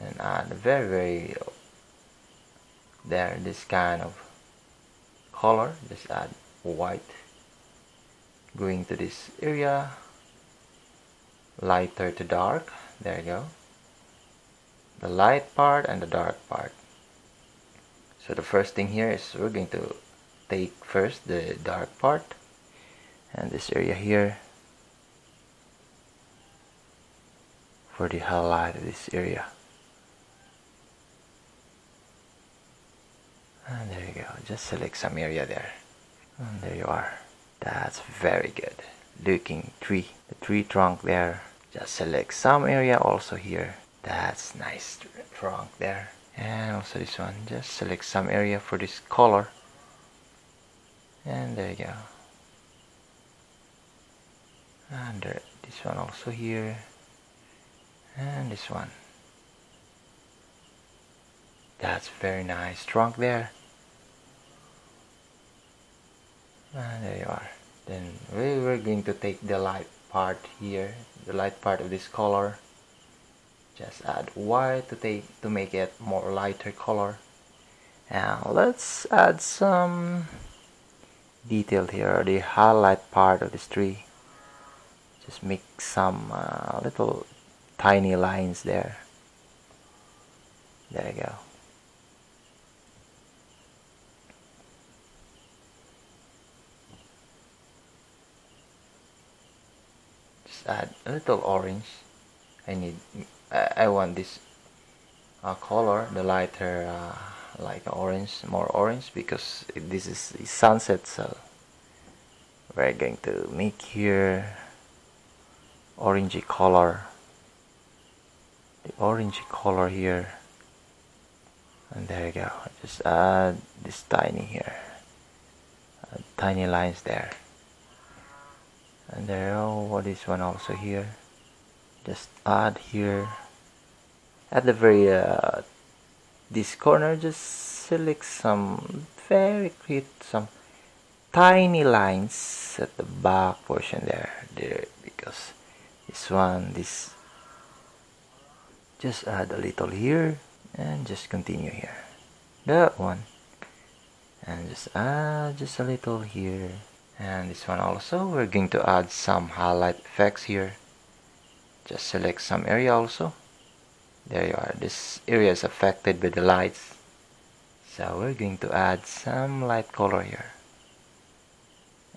[SPEAKER 1] and uh, add very very there this kind of color just uh, add white going to this area. Lighter to dark. There you go. The light part and the dark part. So the first thing here is we're going to take first the dark part. And this area here. For the highlight of this area and there you go. Just select some area there. And there you are. That's very good. Looking tree the tree trunk there. Just select some area also here. That's nice trunk there. And also this one. Just select some area for this color. And there you go. And there, this one also here. And this one. That's very nice trunk there and there you are. Then we were going to take the light part here the light part of this color. Just add white to take to make it more lighter color. Now let's add some detail here the highlight part of this tree. Just make some uh, little tiny lines there. There you go just add a little orange. I need I, want this uh, color the lighter uh, like orange more orange because this is sunset so we're going to make here orangey color. The orangey color here. And there you go. Just add this tiny here. Tiny lines there and there oh what is one also here? Just add here. At the very uh, this corner just select some very cute some tiny lines at the back portion there there because this one this just add a little here and just continue here. That one. And just add just a little here and this one also we're going to add some highlight effects here. Just select some area also. There you are. This area is affected by the lights. So we're going to add some light color here.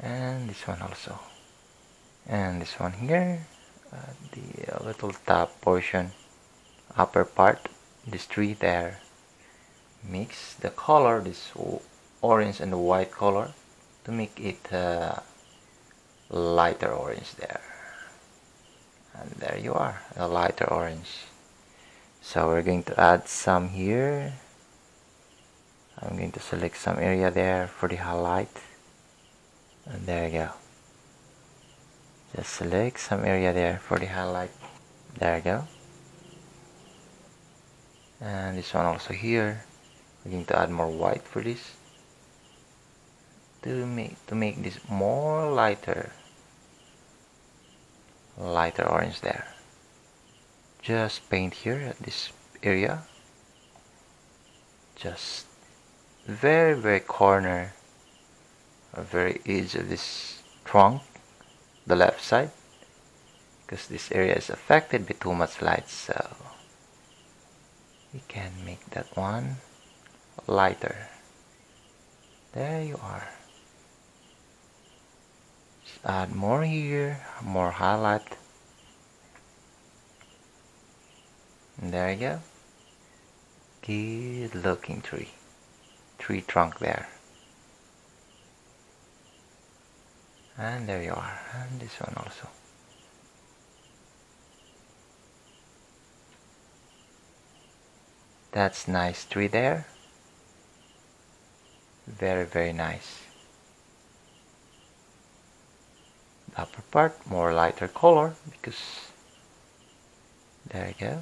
[SPEAKER 1] And this one also. And this one here. Uh, the little top portion upper part this tree there. Mix the color this orange and the white color to make it uh, lighter orange there. And there you are a lighter orange. So we're going to add some here. I'm going to select some area there for the highlight. And there you go. Just select some area there for the highlight. There you go. And this one also here. We're going to add more white for this to make to make this more lighter lighter orange there. Just paint here at this area. Just very very corner or very edge of this trunk the left side because this area is affected by too much light so we can make that one lighter. There you are add more here more highlight. There you go. Good looking tree. Tree trunk there. And there you are. And this one also. That's nice tree there. Very very nice the upper part more lighter color because there you go.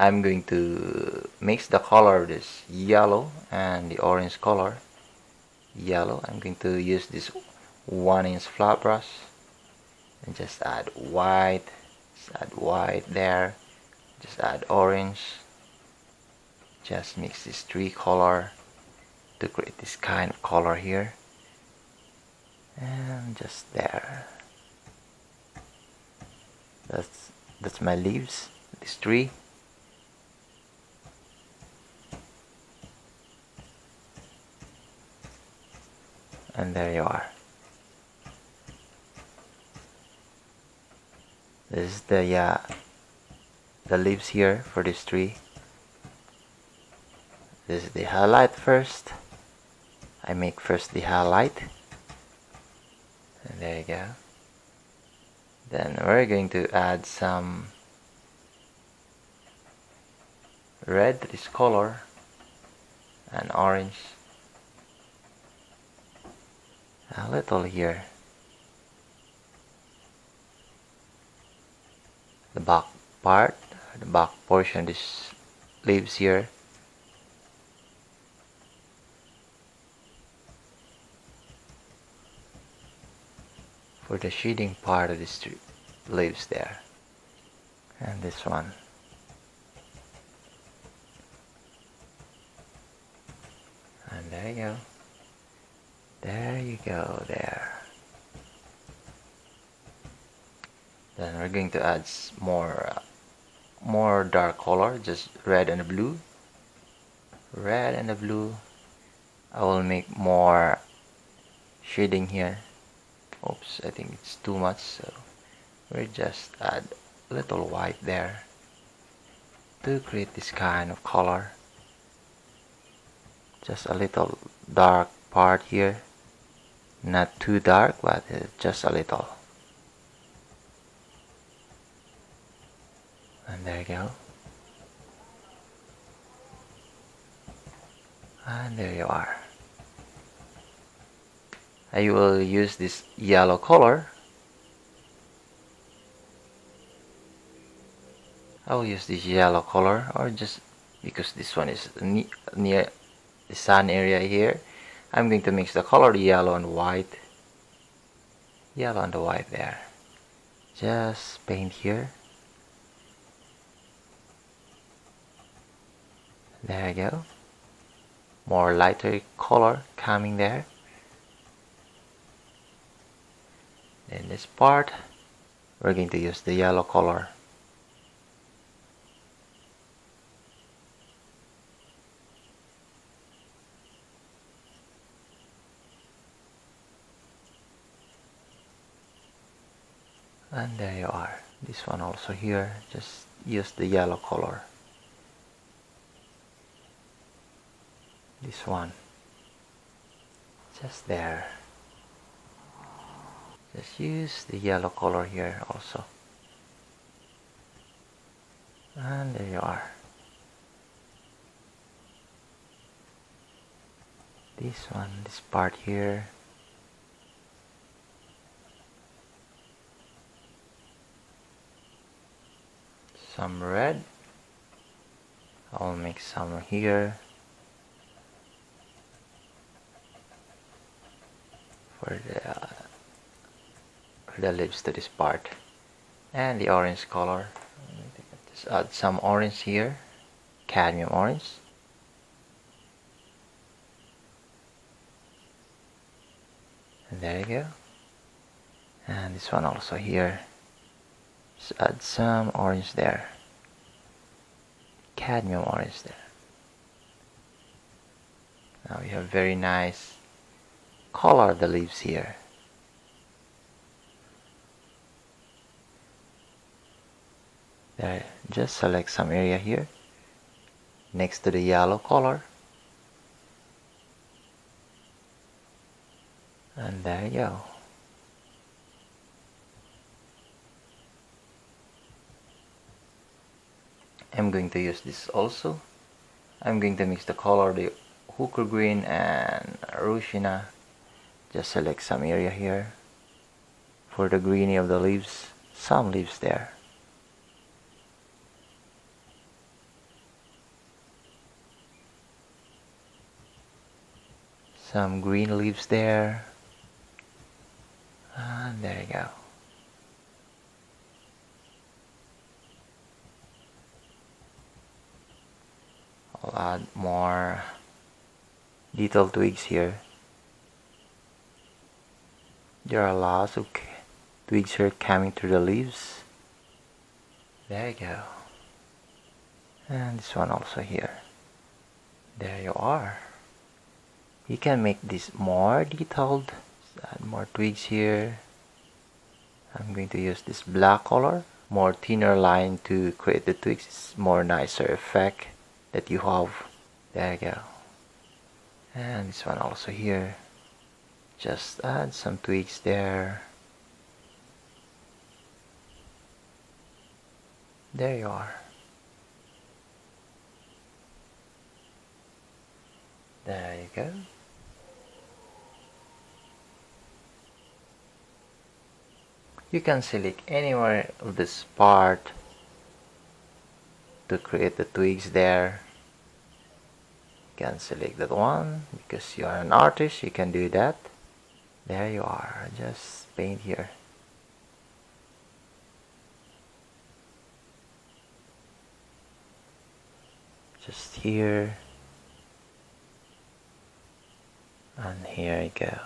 [SPEAKER 1] I'm going to mix the color of this yellow and the orange color. Yellow I'm going to use this one inch flat brush and just add white just add white there. Just add orange. Just mix these three color to create this kind of color here. And just there. That's that's my leaves this tree and there you are this is the uh, the leaves here for this tree. This is the highlight first. I make first the highlight. And there you go. Then we're going to add some red this color and orange. A little here the back part the back portion this leaves here for the shading part of this leaves there and this one And there you go. There you go, there. Then we're going to add more, uh, more dark color, just red and blue. Red and blue. I will make more shading here. Oops, I think it's too much, so we just add a little white there to create this kind of color just a little dark part here not too dark but uh, just a little and there you go and there you are. I will use this yellow color. I will use this yellow color or just because this one is near the sun area here I'm going to mix the color yellow and white. Yellow and white there. Just paint here there you go. More lighter color coming there. In this part we're going to use the yellow color. And there you are. This one also here just use the yellow color this one. Just there. Just use the yellow color here also. And there you are. This one this part here. Some red. I'll make some here for uh, the, the leaves to this part. And the orange color. Just add some orange here. Cadmium orange. And there you go. And this one also here. Just add some orange there. Cadmium orange there. Now we have very nice color the leaves here. There, just select some area here next to the yellow color. And there you go. I'm going to use this also I'm going to mix the color the hooker green and sienna just select some area here. For the greeny of the leaves some leaves there. Some green leaves there. And there you go. I'll add more little twigs here there are lots of twigs here coming through the leaves. There you go. And this one also here. There you are. You can make this more detailed add more twigs here. I'm going to use this black color more thinner line to create the twigs. It's more nicer effect that you have. There you go. And this one also here just add some tweaks there. There you are. There you go. You can select anywhere of this part to create the twigs there. You can select that one because you are an artist you can do that there you are. Just paint here. Just here. And here I go.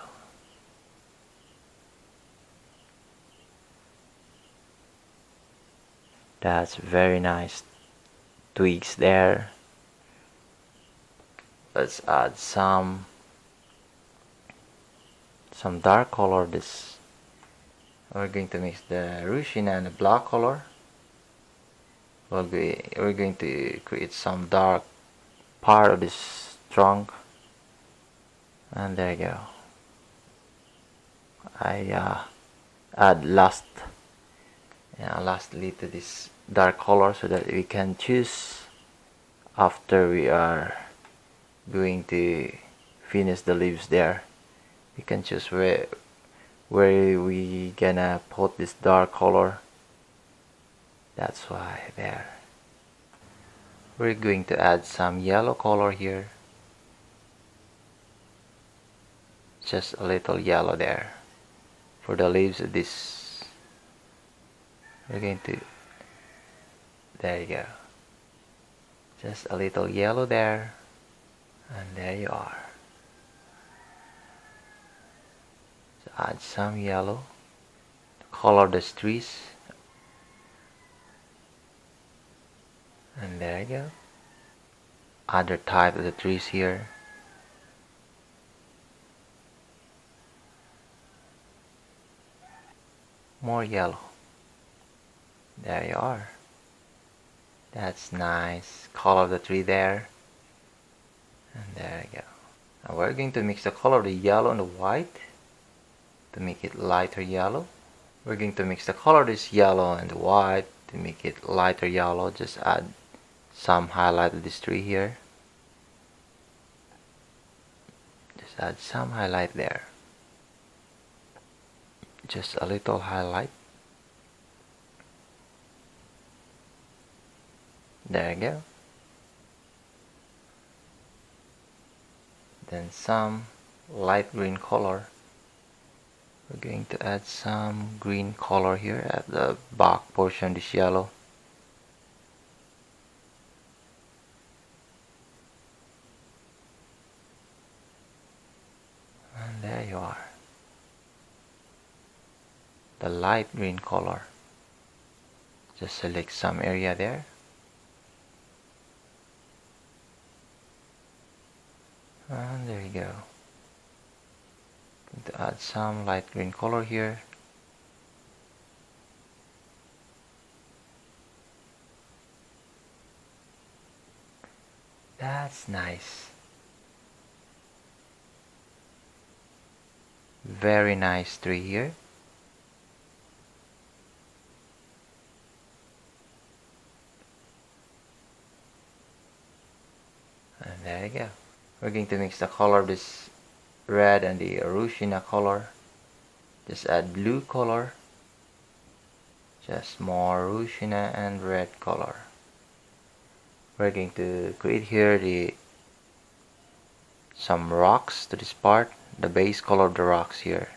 [SPEAKER 1] That's very nice twigs there. Let's add some some dark color this we're going to mix the Raw and the black color. We'll be, we're going to create some dark part of this trunk and there you go. I uh, add last yeah, lastly to this dark color so that we can choose after we are going to finish the leaves there we can choose where where we gonna put this dark color. That's why there. We're going to add some yellow color here. Just a little yellow there. For the leaves of this. We're going to there you go. Just a little yellow there. And there you are so add some yellow. Color the trees and there you go. Other type of the trees here. More yellow. There you are. That's nice. Color of the tree there. And there you go. Now we're going to mix the color of the yellow and the white to make it lighter yellow. We're going to mix the color this yellow and the white to make it lighter yellow. Just add some highlight of this tree here. Just add some highlight there. Just a little highlight. There you go. Then some light green color we're going to add some green color here at the back portion this yellow. And there you are. The light green color. Just select some area there. And there you go to add some light green color here. That's nice. Very nice tree here. And there you go. We're going to mix the color of this red and the Sienna color. Just add blue color. Just more Sienna and red color. We're going to create here the some rocks to this part. The base color of the rocks here.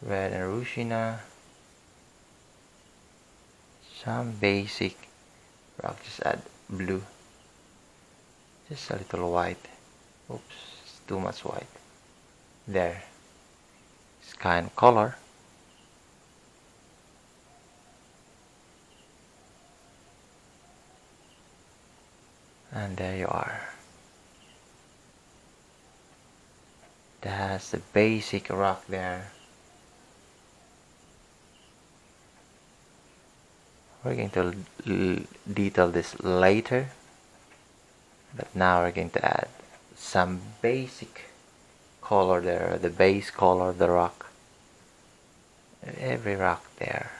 [SPEAKER 1] Red and Sienna some basic rock. Just add blue just a little white. Oops it's too much white. There. Kind of color. And there you are. That's the basic rock there. We're going to detail this later but now we're going to add some basic color there the base color of the rock. Every rock there.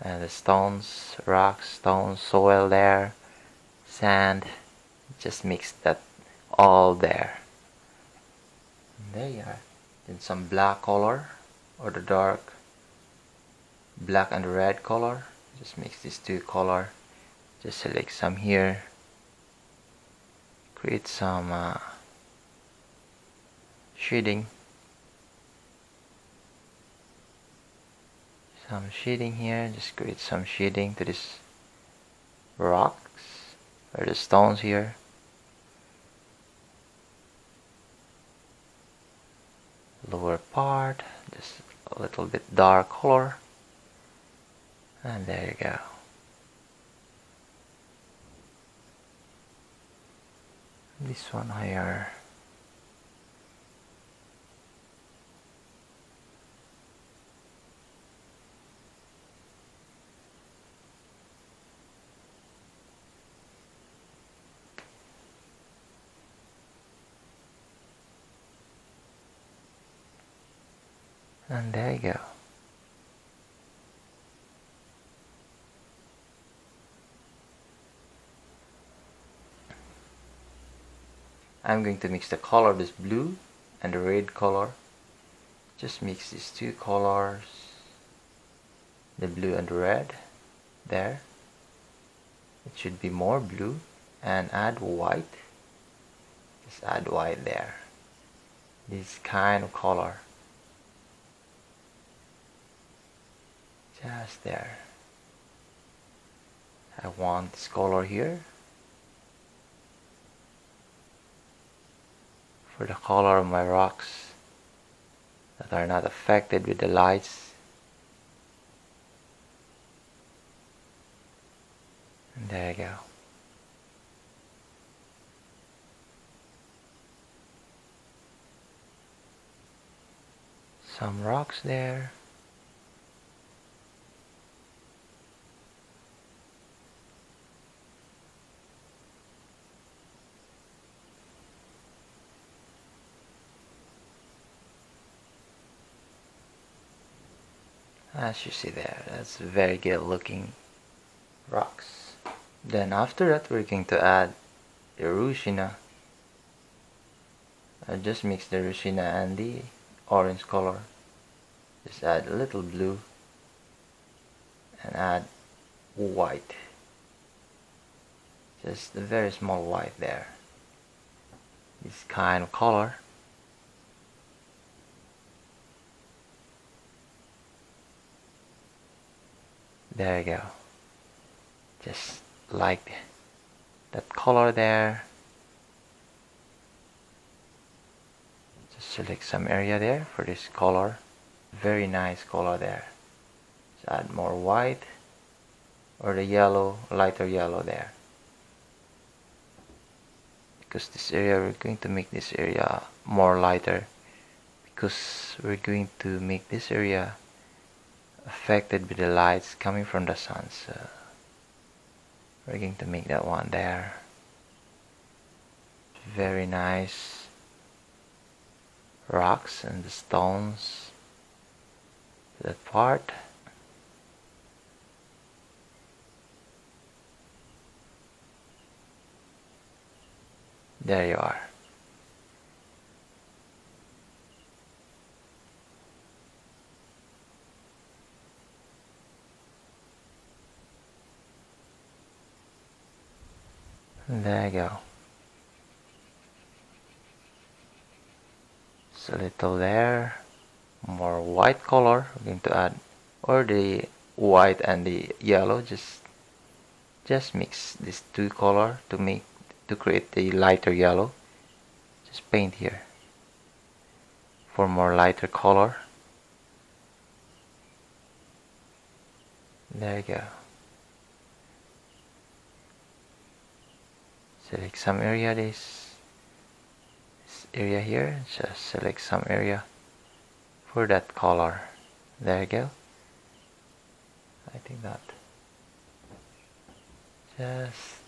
[SPEAKER 1] And the stones rocks stones soil there sand just mix that all there. And there you are then some black color or the dark black and red color. Just mix these two color just select some here. Create some uh, shading. Some shading here. Just create some shading to this rocks or the stones here. Lower part. Just a little bit dark color. And there you go this one here And there you go. I'm going to mix the color this blue and the red color. Just mix these two colors, the blue and the red, there. It should be more blue and add white. Just add white there. This kind of color. just there I want this color here for the color of my rocks that are not affected with the lights. And there you go. Some rocks there as you see there that's very good looking rocks. Then after that we're going to add Rouge I just mix the Rouge and the orange color. Just add a little blue and add white. Just a very small white there. This kind of color there you go. Just like that color there. Just select some area there for this color. Very nice color there. Just add more white or the yellow lighter yellow there. Because this area we're going to make this area more lighter. Because we're going to make this area affected by the lights coming from the sun so we're going to make that one there. Very nice rocks and the stones. That part. There you are There you go. It's a little there. More white color. We're going to add or the white and the yellow. Just just mix these two color to make to create the lighter yellow. Just paint here for more lighter color. There you go. Select some area this, this area here just select some area for that color. There you go. I think that. Just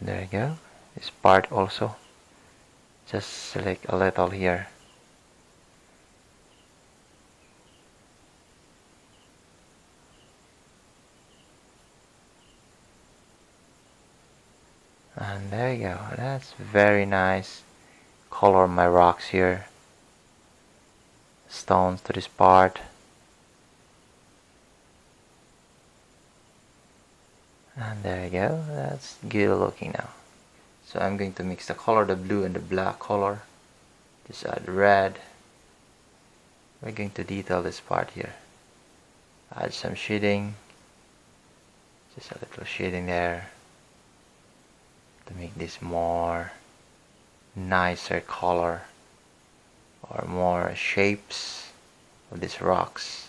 [SPEAKER 1] there you go. This part also. Just select a little here and there you go. That's very nice color my rocks here. Stones to this part. And there you go. That's good looking now. So I'm going to mix the color the blue and the black color. Just add red. We're going to detail this part here. Add some shading. Just a little shading there to make this more nicer color or more shapes of these rocks.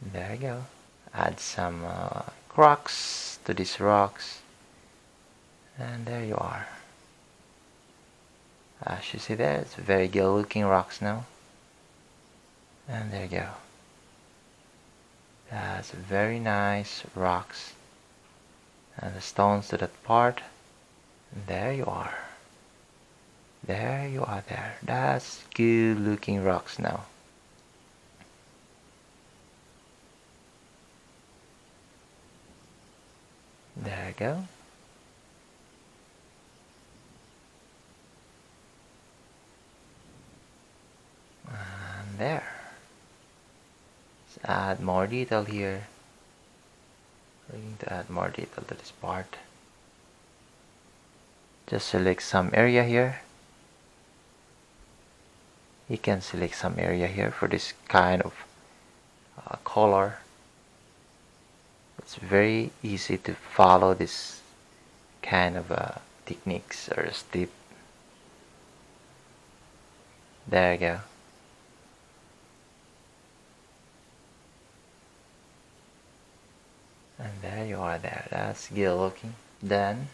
[SPEAKER 1] There you go. Add some uh, cracks to these rocks. And there you are. As you see there it's very good looking rocks now. And there you go that's very nice rocks. And the stones to that part there you are. There you are there. That's good looking rocks now. There you go. And there add more detail here. We're going to add more detail to this part. Just select some area here. You can select some area here for this kind of uh, color. It's very easy to follow this kind of uh, techniques or step. There you go and there you are there. That's good looking then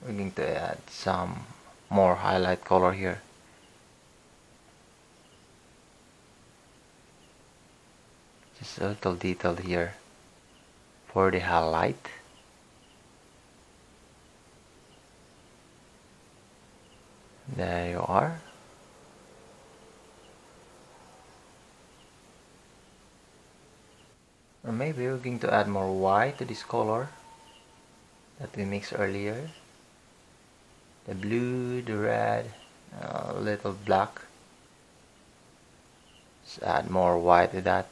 [SPEAKER 1] we're going to add some more highlight color here. Just a little detail here for the highlight. There you are or maybe we're going to add more white to this color that we mixed earlier. The blue the red a little black. Let's add more white to that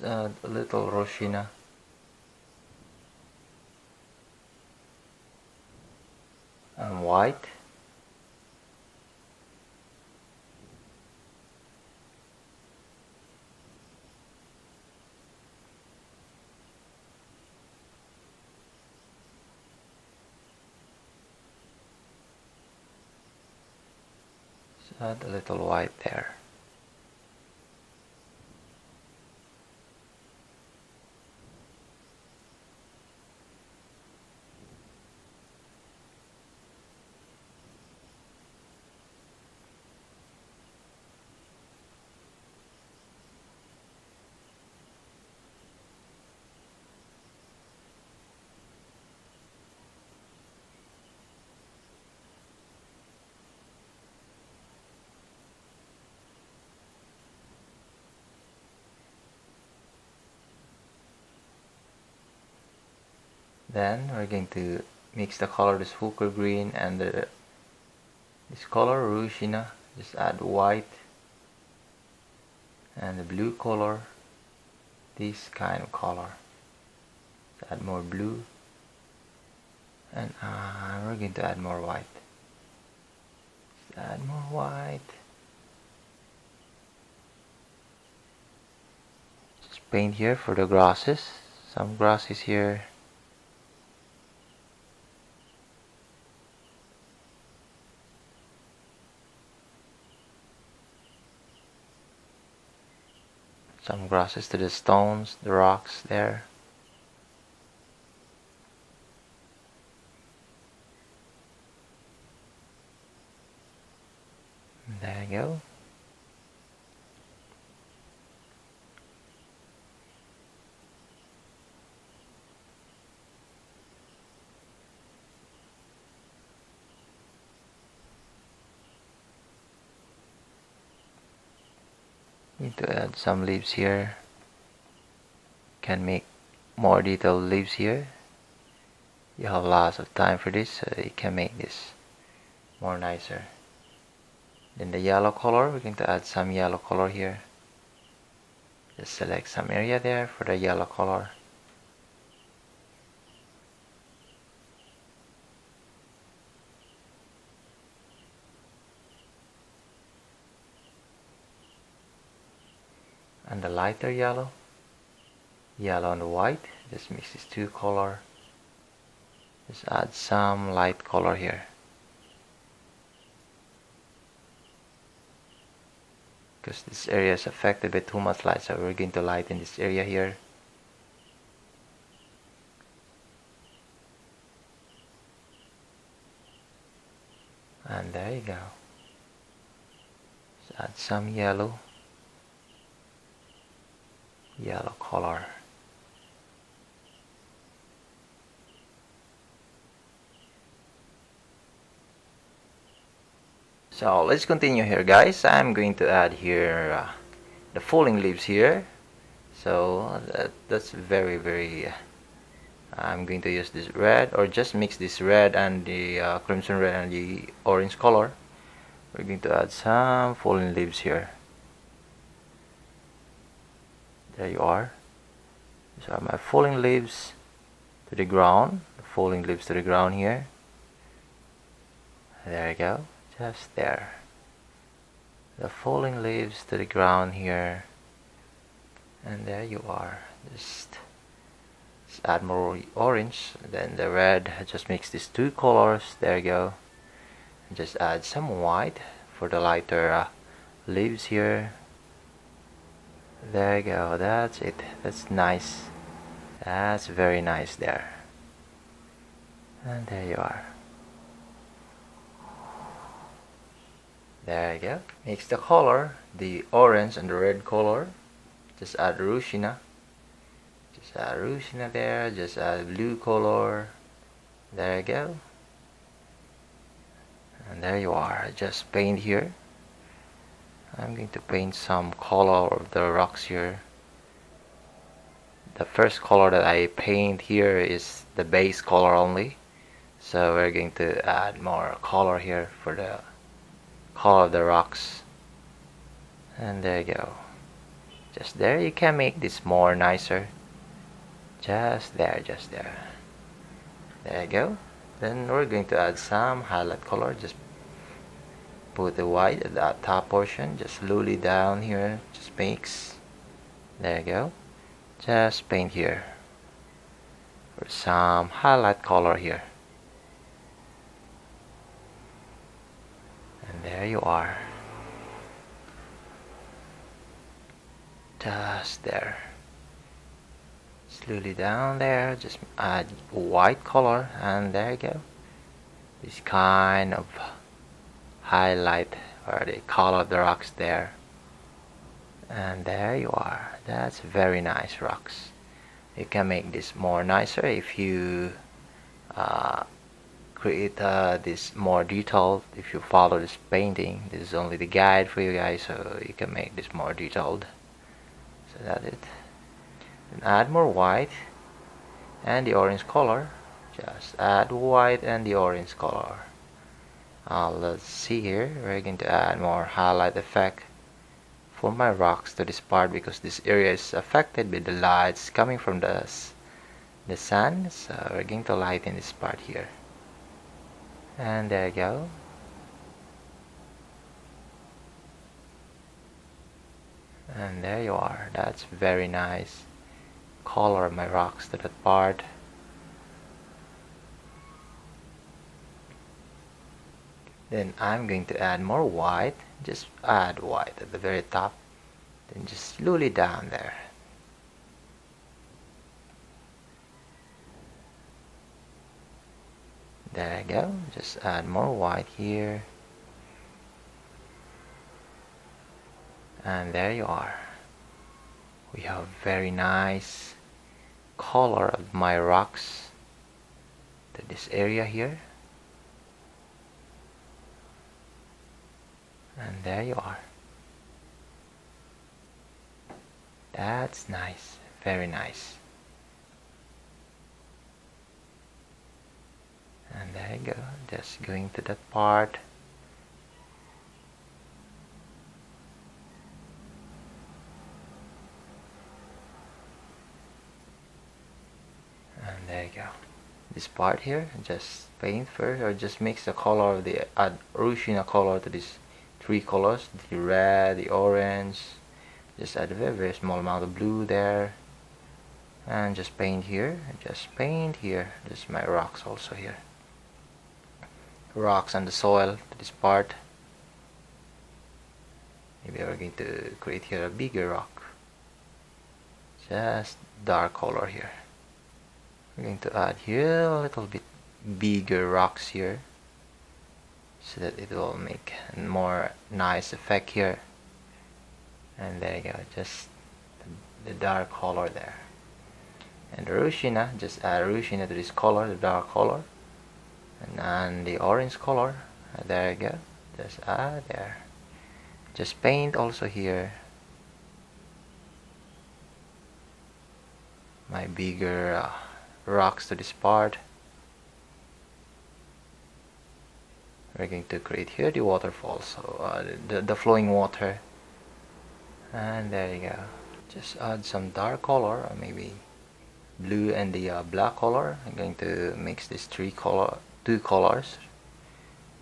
[SPEAKER 1] a little sienna and white. Add a little white there then we're going to mix the color this hooker green and the this color sienna just add white and the blue color this kind of color. Let's add more blue and uh, we're going to add more white. Let's add more white. Just paint here for the grasses. Some grasses here some grasses to the stones the rocks there. There you go need to add some leaves here. Can make more detailed leaves here. You have lots of time for this so you can make this more nicer. Then the yellow color we're going to add some yellow color here. Just select some area there for the yellow color and the lighter yellow. Yellow and white. Just mix these two color. Just add some light color here. Because this area is affected by too much light so we're going to lighten this area here. And there you go. Just add some yellow yellow color so let's continue here guys. I'm going to add here uh, the falling leaves here. So that, that's very very uh, I'm going to use this red or just mix this red and the uh, crimson red and the orange color. We're going to add some falling leaves here there you are. These are my falling leaves to the ground falling leaves to the ground here. There you go just there. The falling leaves to the ground here. And there you are just, more orange then the red just mix these two colors there you go. And just add some white for the lighter uh, leaves here there you go. That's it. That's nice. That's very nice there. And there you are. There you go. Mix the color the orange and the red color. Just add sienna just add sienna there. Just add blue color. There you go. And there you are. Just paint here I'm going to paint some color of the rocks here. The first color that I paint here is the base color only. So we're going to add more color here for the color of the rocks. And there you go. Just there you can make this more nicer. Just there just there. There you go. Then we're going to add some highlight color just put the white at that top portion just slowly down here just mix there you go. Just paint here. For some highlight color here. And there you are. Just there. Slowly down there just add white color and there you go. This kind of highlight or the color of the rocks there. And there you are. That's very nice rocks. You can make this more nicer if you uh, create uh, this more detailed if you follow this painting this is only the guide for you guys so you can make this more detailed. So that's it. And add more white and the orange color. Just add white and the orange color uh, let's see here. We're going to add more highlight effect for my rocks to this part because this area is affected by the lights coming from the the sun. So we're going to lighten this part here. And there you go. And there you are. That's very nice color my rocks to that part then I'm going to add more white just add white at the very top then just slowly down there. There you go just add more white here. And there you are. We have very nice color of my rocks to this area here and there you are. That's nice. Very nice. And there you go. Just going to that part. And there you go. This part here just paint first or just mix the color of the add Raw Sienna color to these three colors the red the orange just add a very, very small amount of blue there. And just paint here just paint here. Just my rocks also here. Rocks and the soil to this part. Maybe we're going to create here a bigger rock. Just dark color here. We're going to add here a little bit bigger rocks here so that it will make a more nice effect here. And there you go just the dark color there. And the Raw Sienna just add Raw Sienna to this color the dark color. And then the orange color there you go just add there. Just paint also here. My bigger uh, rocks to this part we're going to create here the waterfall. So uh, the, the flowing water. And there you go. Just add some dark color or maybe blue and the uh, black color. I'm going to mix these three color two colors.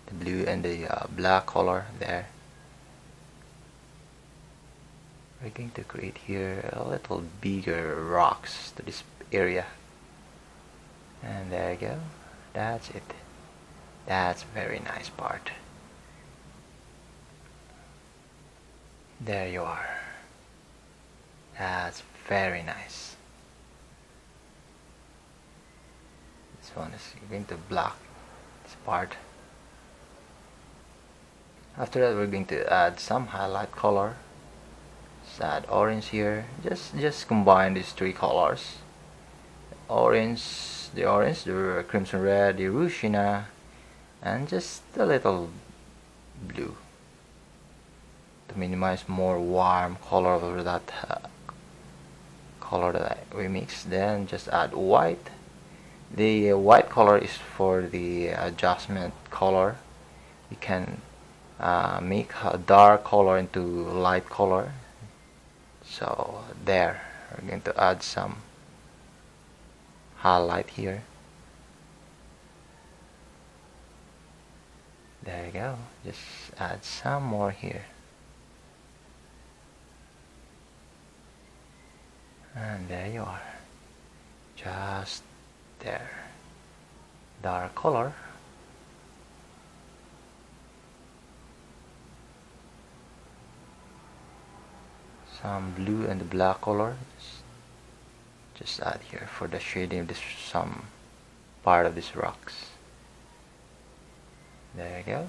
[SPEAKER 1] The blue and the uh, black color there. We're going to create here a little bigger rocks to this area. And there you go. That's it that's very nice part. There you are. That's very nice. This one is going to block this part. After that we're going to add some highlight color. Just add orange here. Just just combine these three colors. Orange the orange the crimson red the raw sienna and just a little blue to minimize more warm color over that uh, color that we mix. Then just add white. The uh, white color is for the adjustment color. You can uh, make a dark color into light color. So there we're going to add some highlight here there you go. Just add some more here. And there you are. Just there. Dark color. Some blue and black color. Just, just add here for the shading of this some part of these rocks there you go.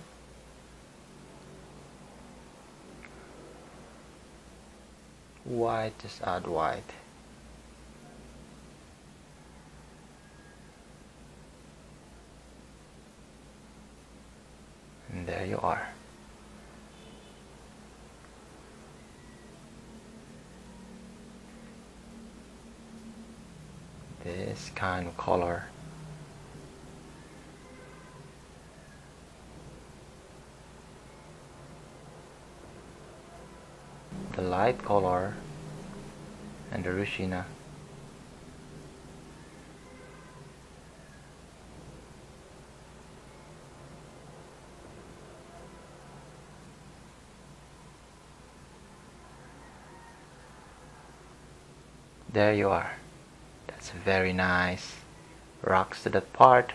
[SPEAKER 1] White just add white. And there you are. This kind of color the light color and the Raw Sienna there you are. That's very nice. Rocks to that part.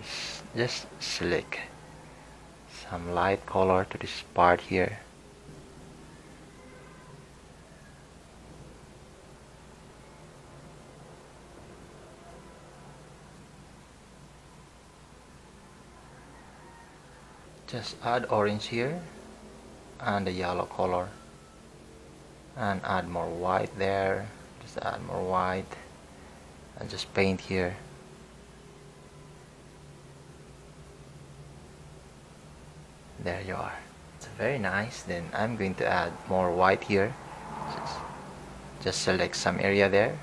[SPEAKER 1] Just, just slick. Some light color to this part here just add orange here and the yellow color. And add more white there. Just add more white. And just paint here. There you are. It's very nice. Then I'm going to add more white here. Just, just select some area there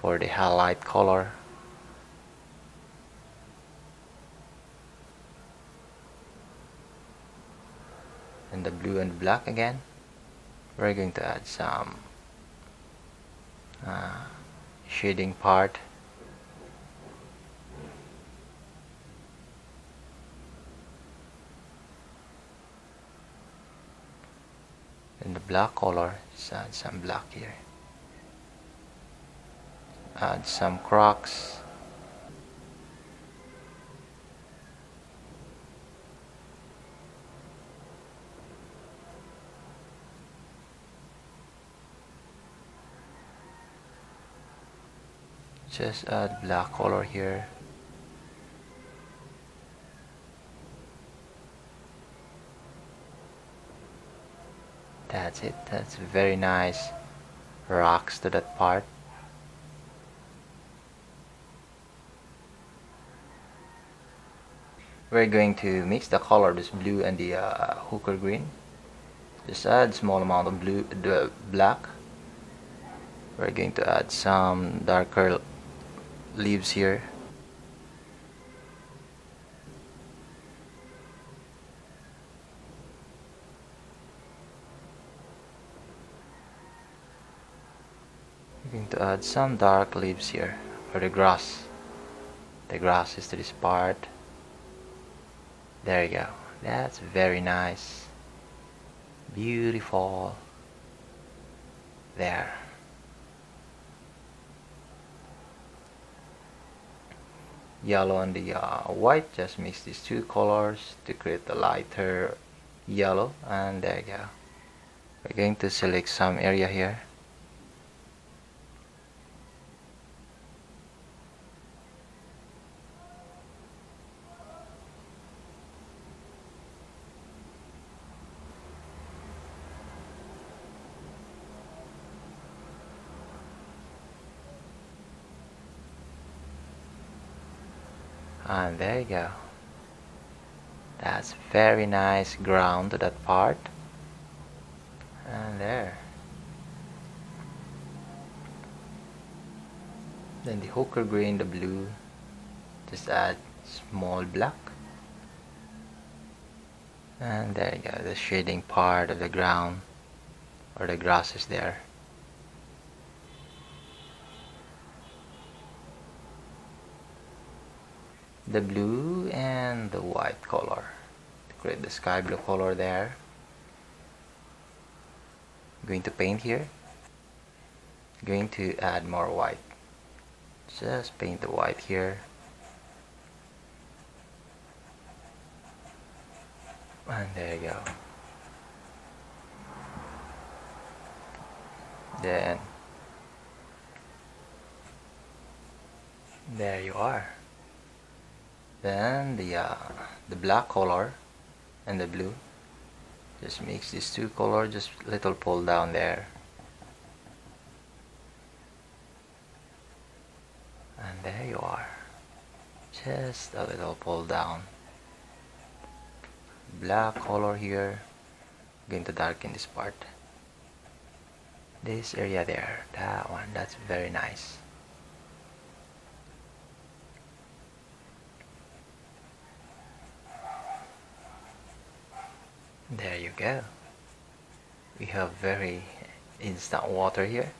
[SPEAKER 1] for the highlight color the blue and black again. We're going to add some uh, shading part. In the black color just add some black here. Add some cracks just add black color here. That's it. That's very nice rocks to that part. We're going to mix the color this blue and the uh, hooker green. Just add small amount of blue the black. We're going to add some darker leaves here. I'm going to add some dark leaves here for the grass. The grass is to this part. There you go. That's very nice. Beautiful. There yellow and the uh, white. Just mix these two colors to create a lighter yellow. And there you go. We're going to select some area here and there you go that's very nice ground that part. And there. Then the hooker green the blue just add small black and there you go the shading part of the ground or the grass is there. The blue and the white color create the sky blue color there. I'm going to paint here. I'm going to add more white. Just paint the white here. And there you go. Then there you are. Then the uh, the black color and the blue. Just mix these two color just little pull down there. And there you are. Just a little pull down. Black color here. Going to darken this part. This area there. That one that's very nice there you go. We have very instant water here.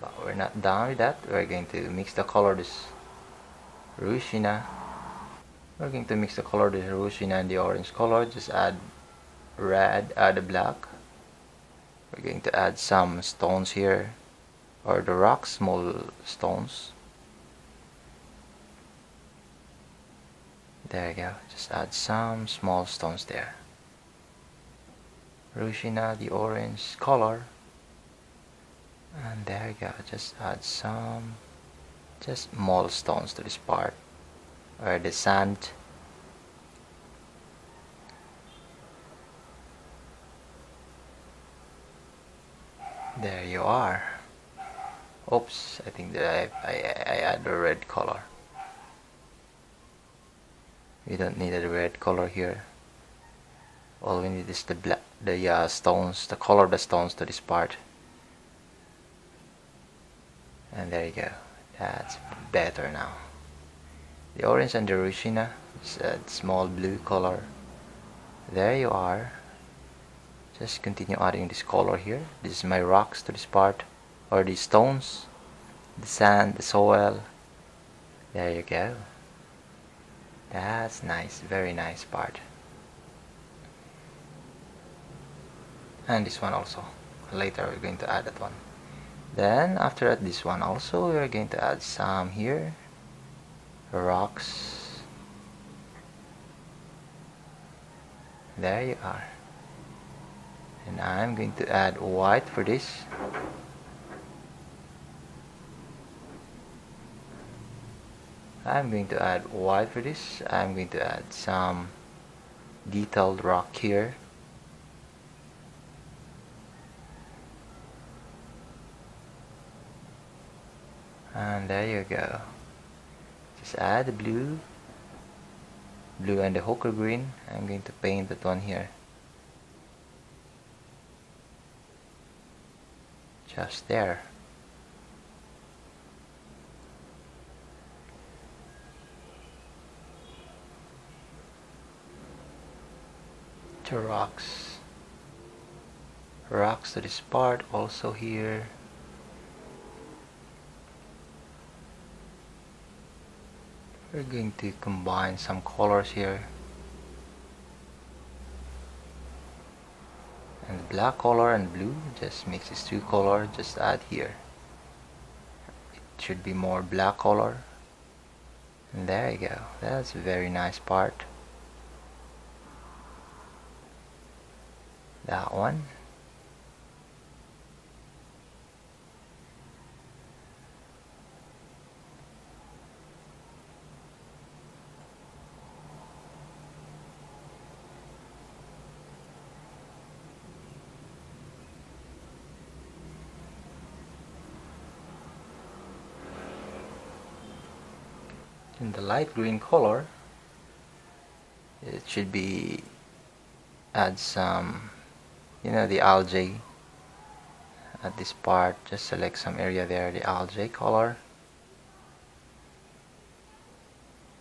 [SPEAKER 1] But we're not done with that. We're going to mix the color this Raw we're going to mix the color this Raw and the orange color. Just add red add the black. We're going to add some stones here. Or the rocks small stones There you go, just add some small stones there. Raw Sienna, the orange color. And there you go, just add some, just small stones to this part. Or the sand. There you are. Oops, I think that I, I, I add the red color we don't need a red color here. All we need is the black the uh, stones the color of the stones to this part. And there you go. That's better now. The orange and the Raw Sienna is a small blue color. There you are. Just continue adding this color here. This is my rocks to this part. Or the stones. The sand the soil. There you go that's nice very nice part. And this one also. Later we're going to add that one. Then after that this one also we're going to add some here. Rocks. There you are. And I'm going to add white for this I'm going to add white for this. I'm going to add some detailed rock here. And there you go. Just add the blue blue and the hooker green. I'm going to paint that one here. Just there to rocks. Rocks that is part also here. We're going to combine some colors here. And black color and blue just mix these two color just add here. It should be more black color. And there you go. That's a very nice part that one. In the light green color it should be add some you know the algae at this part. Just select some area there the algae color.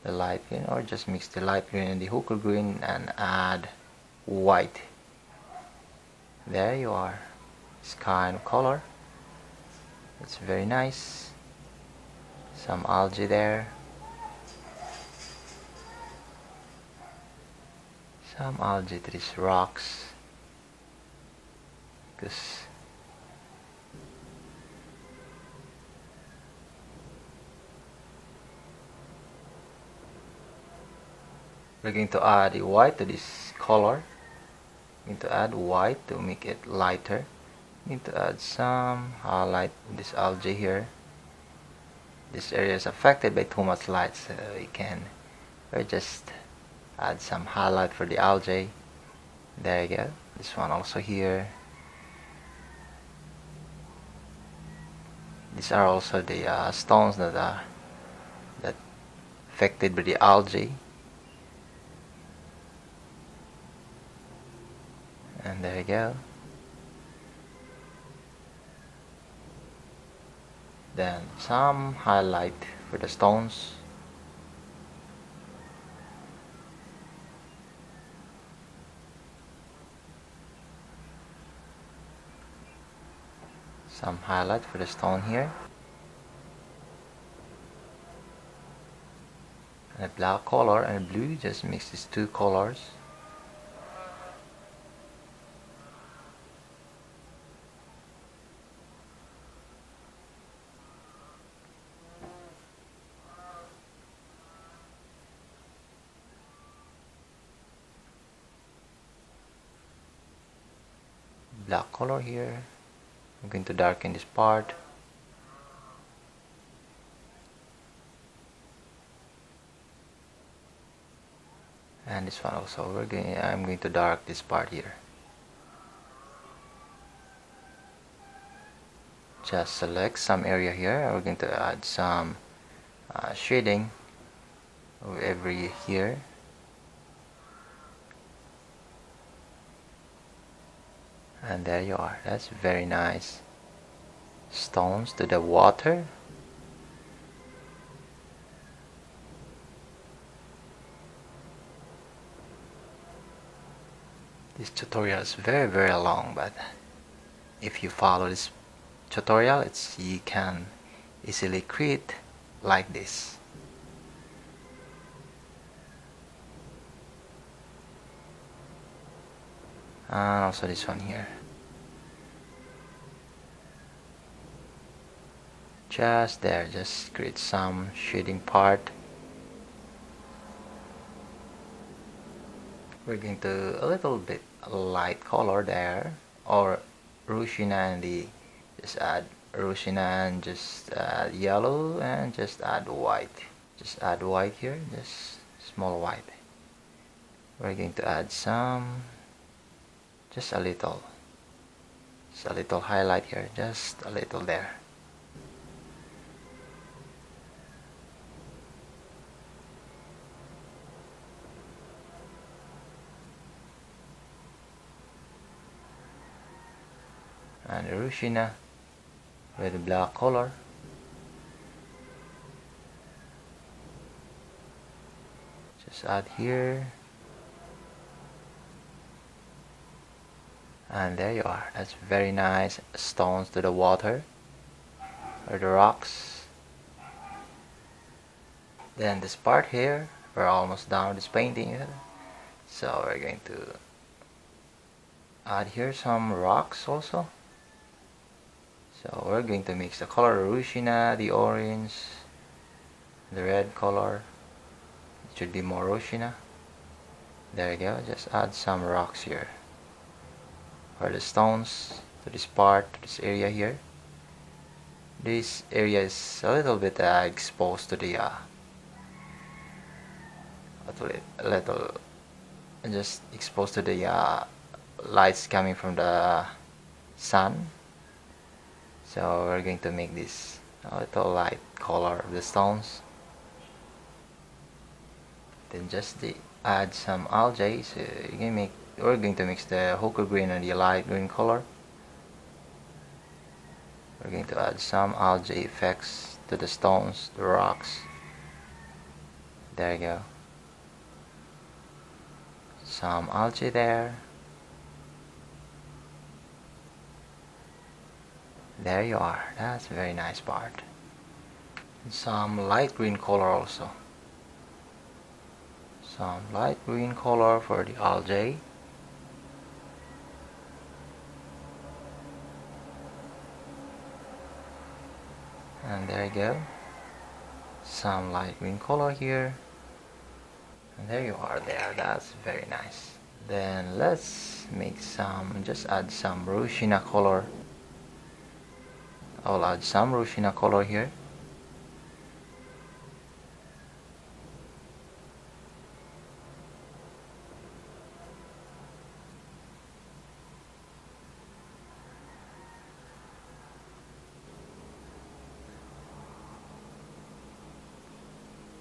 [SPEAKER 1] The light green or just mix the light green and the hooker green and add white. There you are. This kind of color. It's very nice. Some algae there. Some algae these rocks we're going to add a white to this color. We going to add white to make it lighter. We need to add some highlight this algae here. This area is affected by too much light so we can or just add some highlight for the algae. There you go. This one also here these are also the uh, stones that are that affected by the algae. And there you go. Then some highlight for the stones some highlight for the stone here. And a black color and blue just mix these two colors. Black color here I'm going to darken this part. And this one also we're going I'm going to dark this part here. Just select some area here. We're going to add some uh, shading every here and there you are. That's very nice. Stones to the water? This tutorial is very very long but if you follow this tutorial it's you can easily create like this. And also this one here just there just create some shading part. We're going to a little bit light color there or Raw Sienna just add Sienna and just add yellow and just add white. Just add white here just small white. We're going to add some just a little just a little highlight here just a little there and Sienna with black color. Just add here. And there you are. That's very nice stones to the water. Or the rocks. Then this part here we're almost done with this painting. So we're going to add here some rocks also so we're going to mix the color Sienna, the orange, the red color. It should be more Rouge There you go. Just add some rocks here. Or the stones to this part, to this area here. This area is a little bit uh, exposed to the uh, a little just exposed to the uh, lights coming from the sun so we're going to make this a little light color of the stones. Then just the, add some algae. So you can make we're going to mix the hooker green and the light green color. We're going to add some algae effects to the stones the rocks. There you go. Some algae there there you are. That's a very nice part. Some light green color also. Some light green color for the algae and there you go. Some light green color here. And there you are there. That's very nice. Then let's make some just add some Sienna color I'll add some Rouge color here.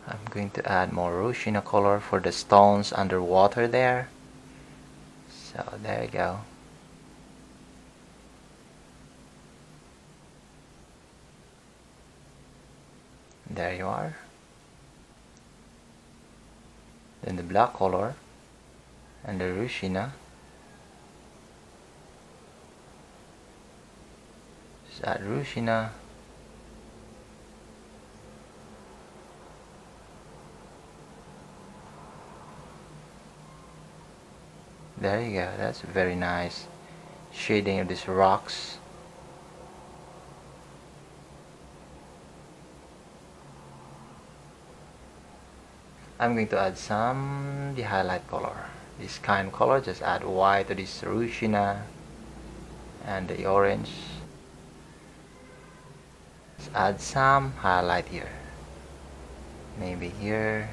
[SPEAKER 1] I'm going to add more Rouge color for the stones underwater there. So there you go there you are. Then the black color and the Sienna just add Rouge there you go. That's very nice shading of these rocks I'm going to add some the highlight color. This kind of color just add white to this raw sienna and the orange. Let's add some highlight here. Maybe here.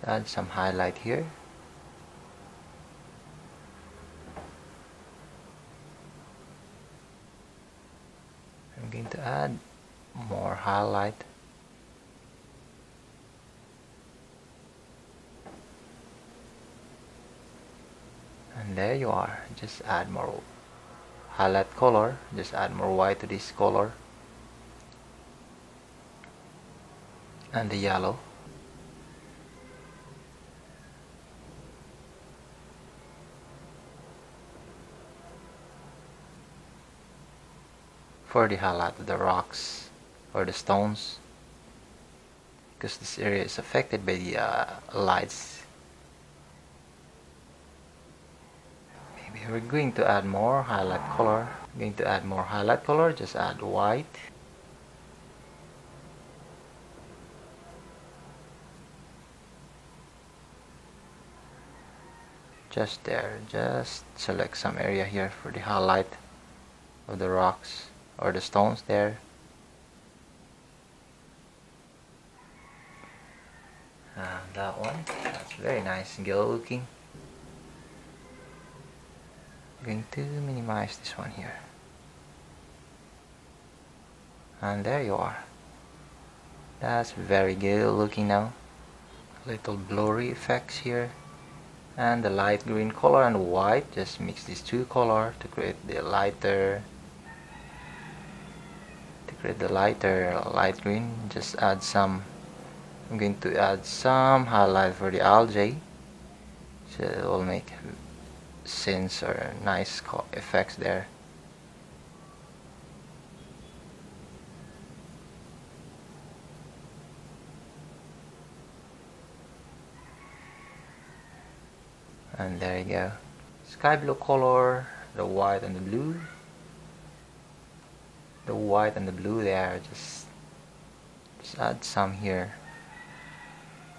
[SPEAKER 1] Let's add some highlight here. I'm going to add more highlight. And there you are. Just add more highlight color. Just add more white to this color. And the yellow. For the highlight of the rocks or the stones. Because this area is affected by the uh, lights maybe we're going to add more highlight color. Going to add more highlight color just add white. Just there just select some area here for the highlight of the rocks or the stones there. And that one that's very nice and good looking I'm going to minimize this one here. And there you are. That's very good looking now. Little blurry effects here. And the light green color and white. Just mix these two color to create the lighter to create the lighter light green. Just add some I'm going to add some highlight for the algae. So it will make sense or nice effects there. And there you go. Sky blue color the white and the blue. The white and the blue there just just add some here.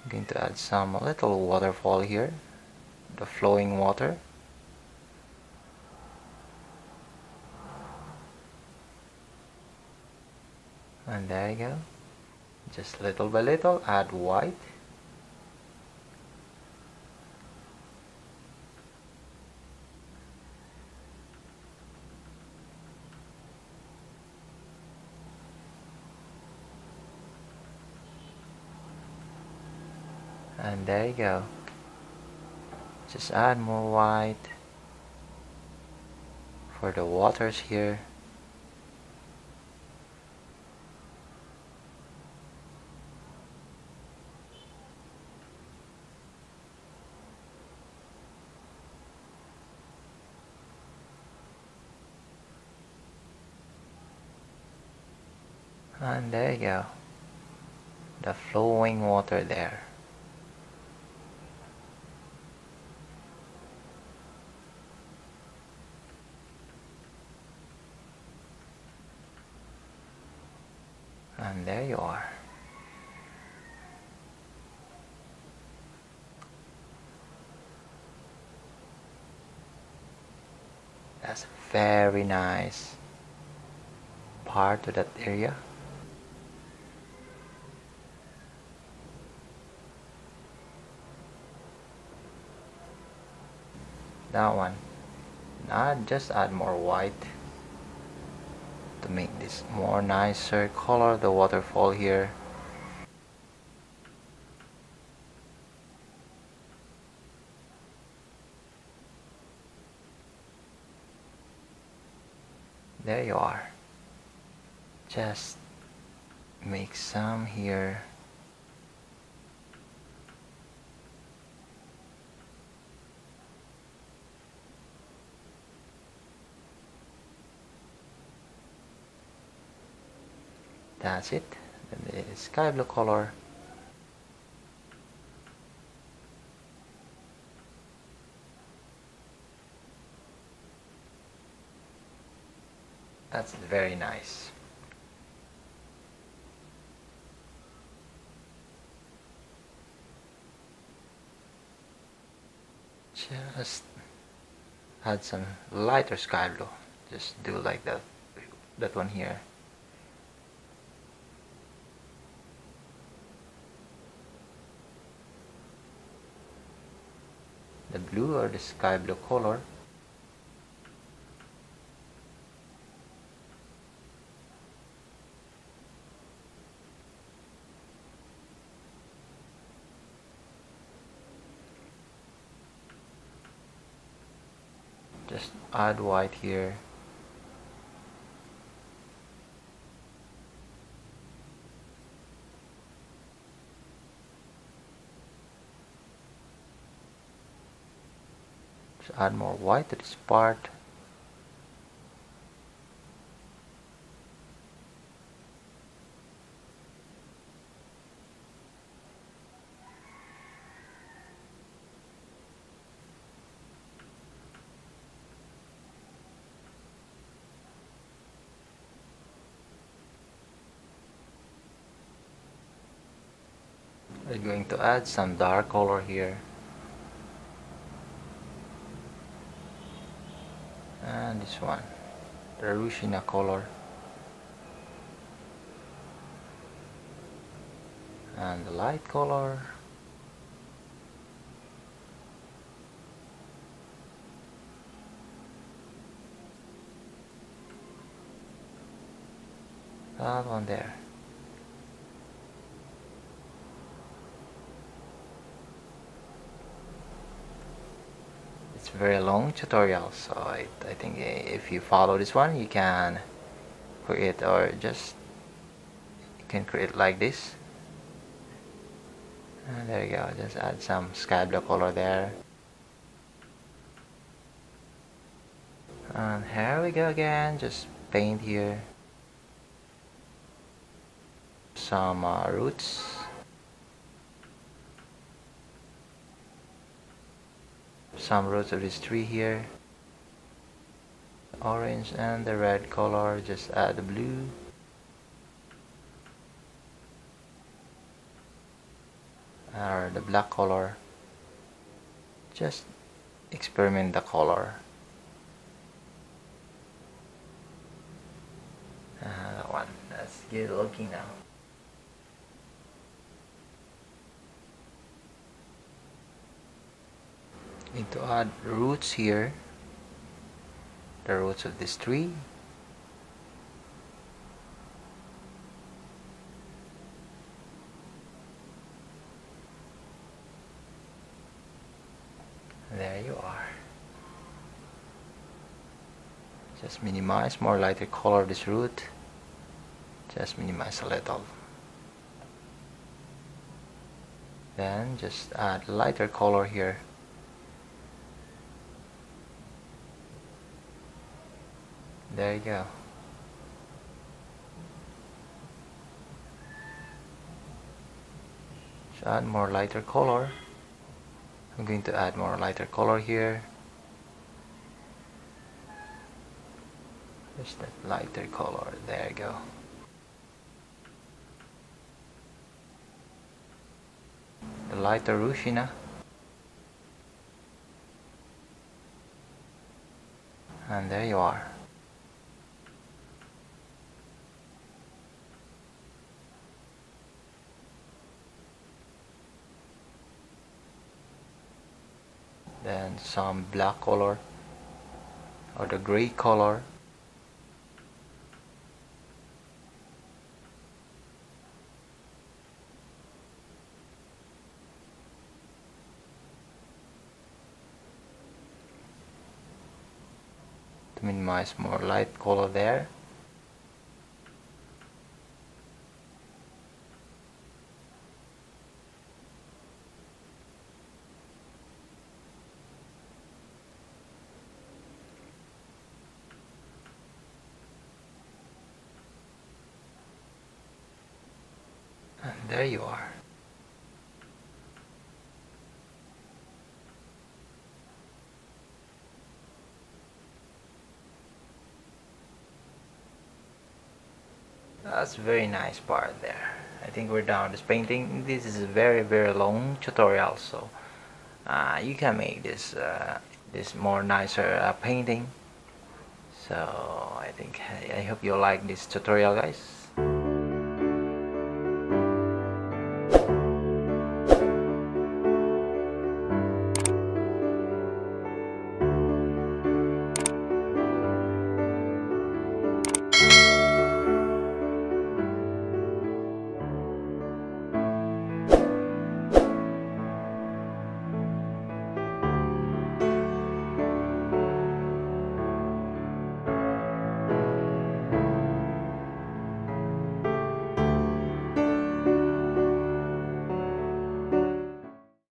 [SPEAKER 1] I'm going to add some a little waterfall here. The flowing water and there you go. Just little by little add white. And there you go. Just add more white for the waters here and there you go. The flowing water there. And there you are. That's a very nice part of that area that one. Now just add more white to make this more nicer color the waterfall here. There you are. Just make some here that's it. Then the sky blue color. That's very nice. Just add some lighter sky blue. Just do like that that one here the blue or the sky blue color. Just add white here. Add more white to this part We're going to add some dark color here and this one. The raw sienna color. And the light color. That one there it's very long tutorial so I, I think if you follow this one you can create or just you can create like this. And there you go just add some sky blue color there. And here we go again just paint here some uh, roots some roots of this tree here. Orange and the red color just add the blue. Or the black color. Just experiment the color. Uh, that one. That's good looking now need to add roots here. The roots of this tree. There you are. Just minimize more lighter color this root. Just minimize a little. Then just add lighter color here There you go. Add more lighter color. I'm going to add more lighter color here. Just that lighter color. There you go. The lighter raw sienna. And there you are. Then some black color or the gray color. To minimize more light color there And there you are. That's very nice part there. I think we're done with this painting. This is a very very long tutorial so uh, you can make this uh, this more nicer uh, painting. So I think I hope you like this tutorial guys.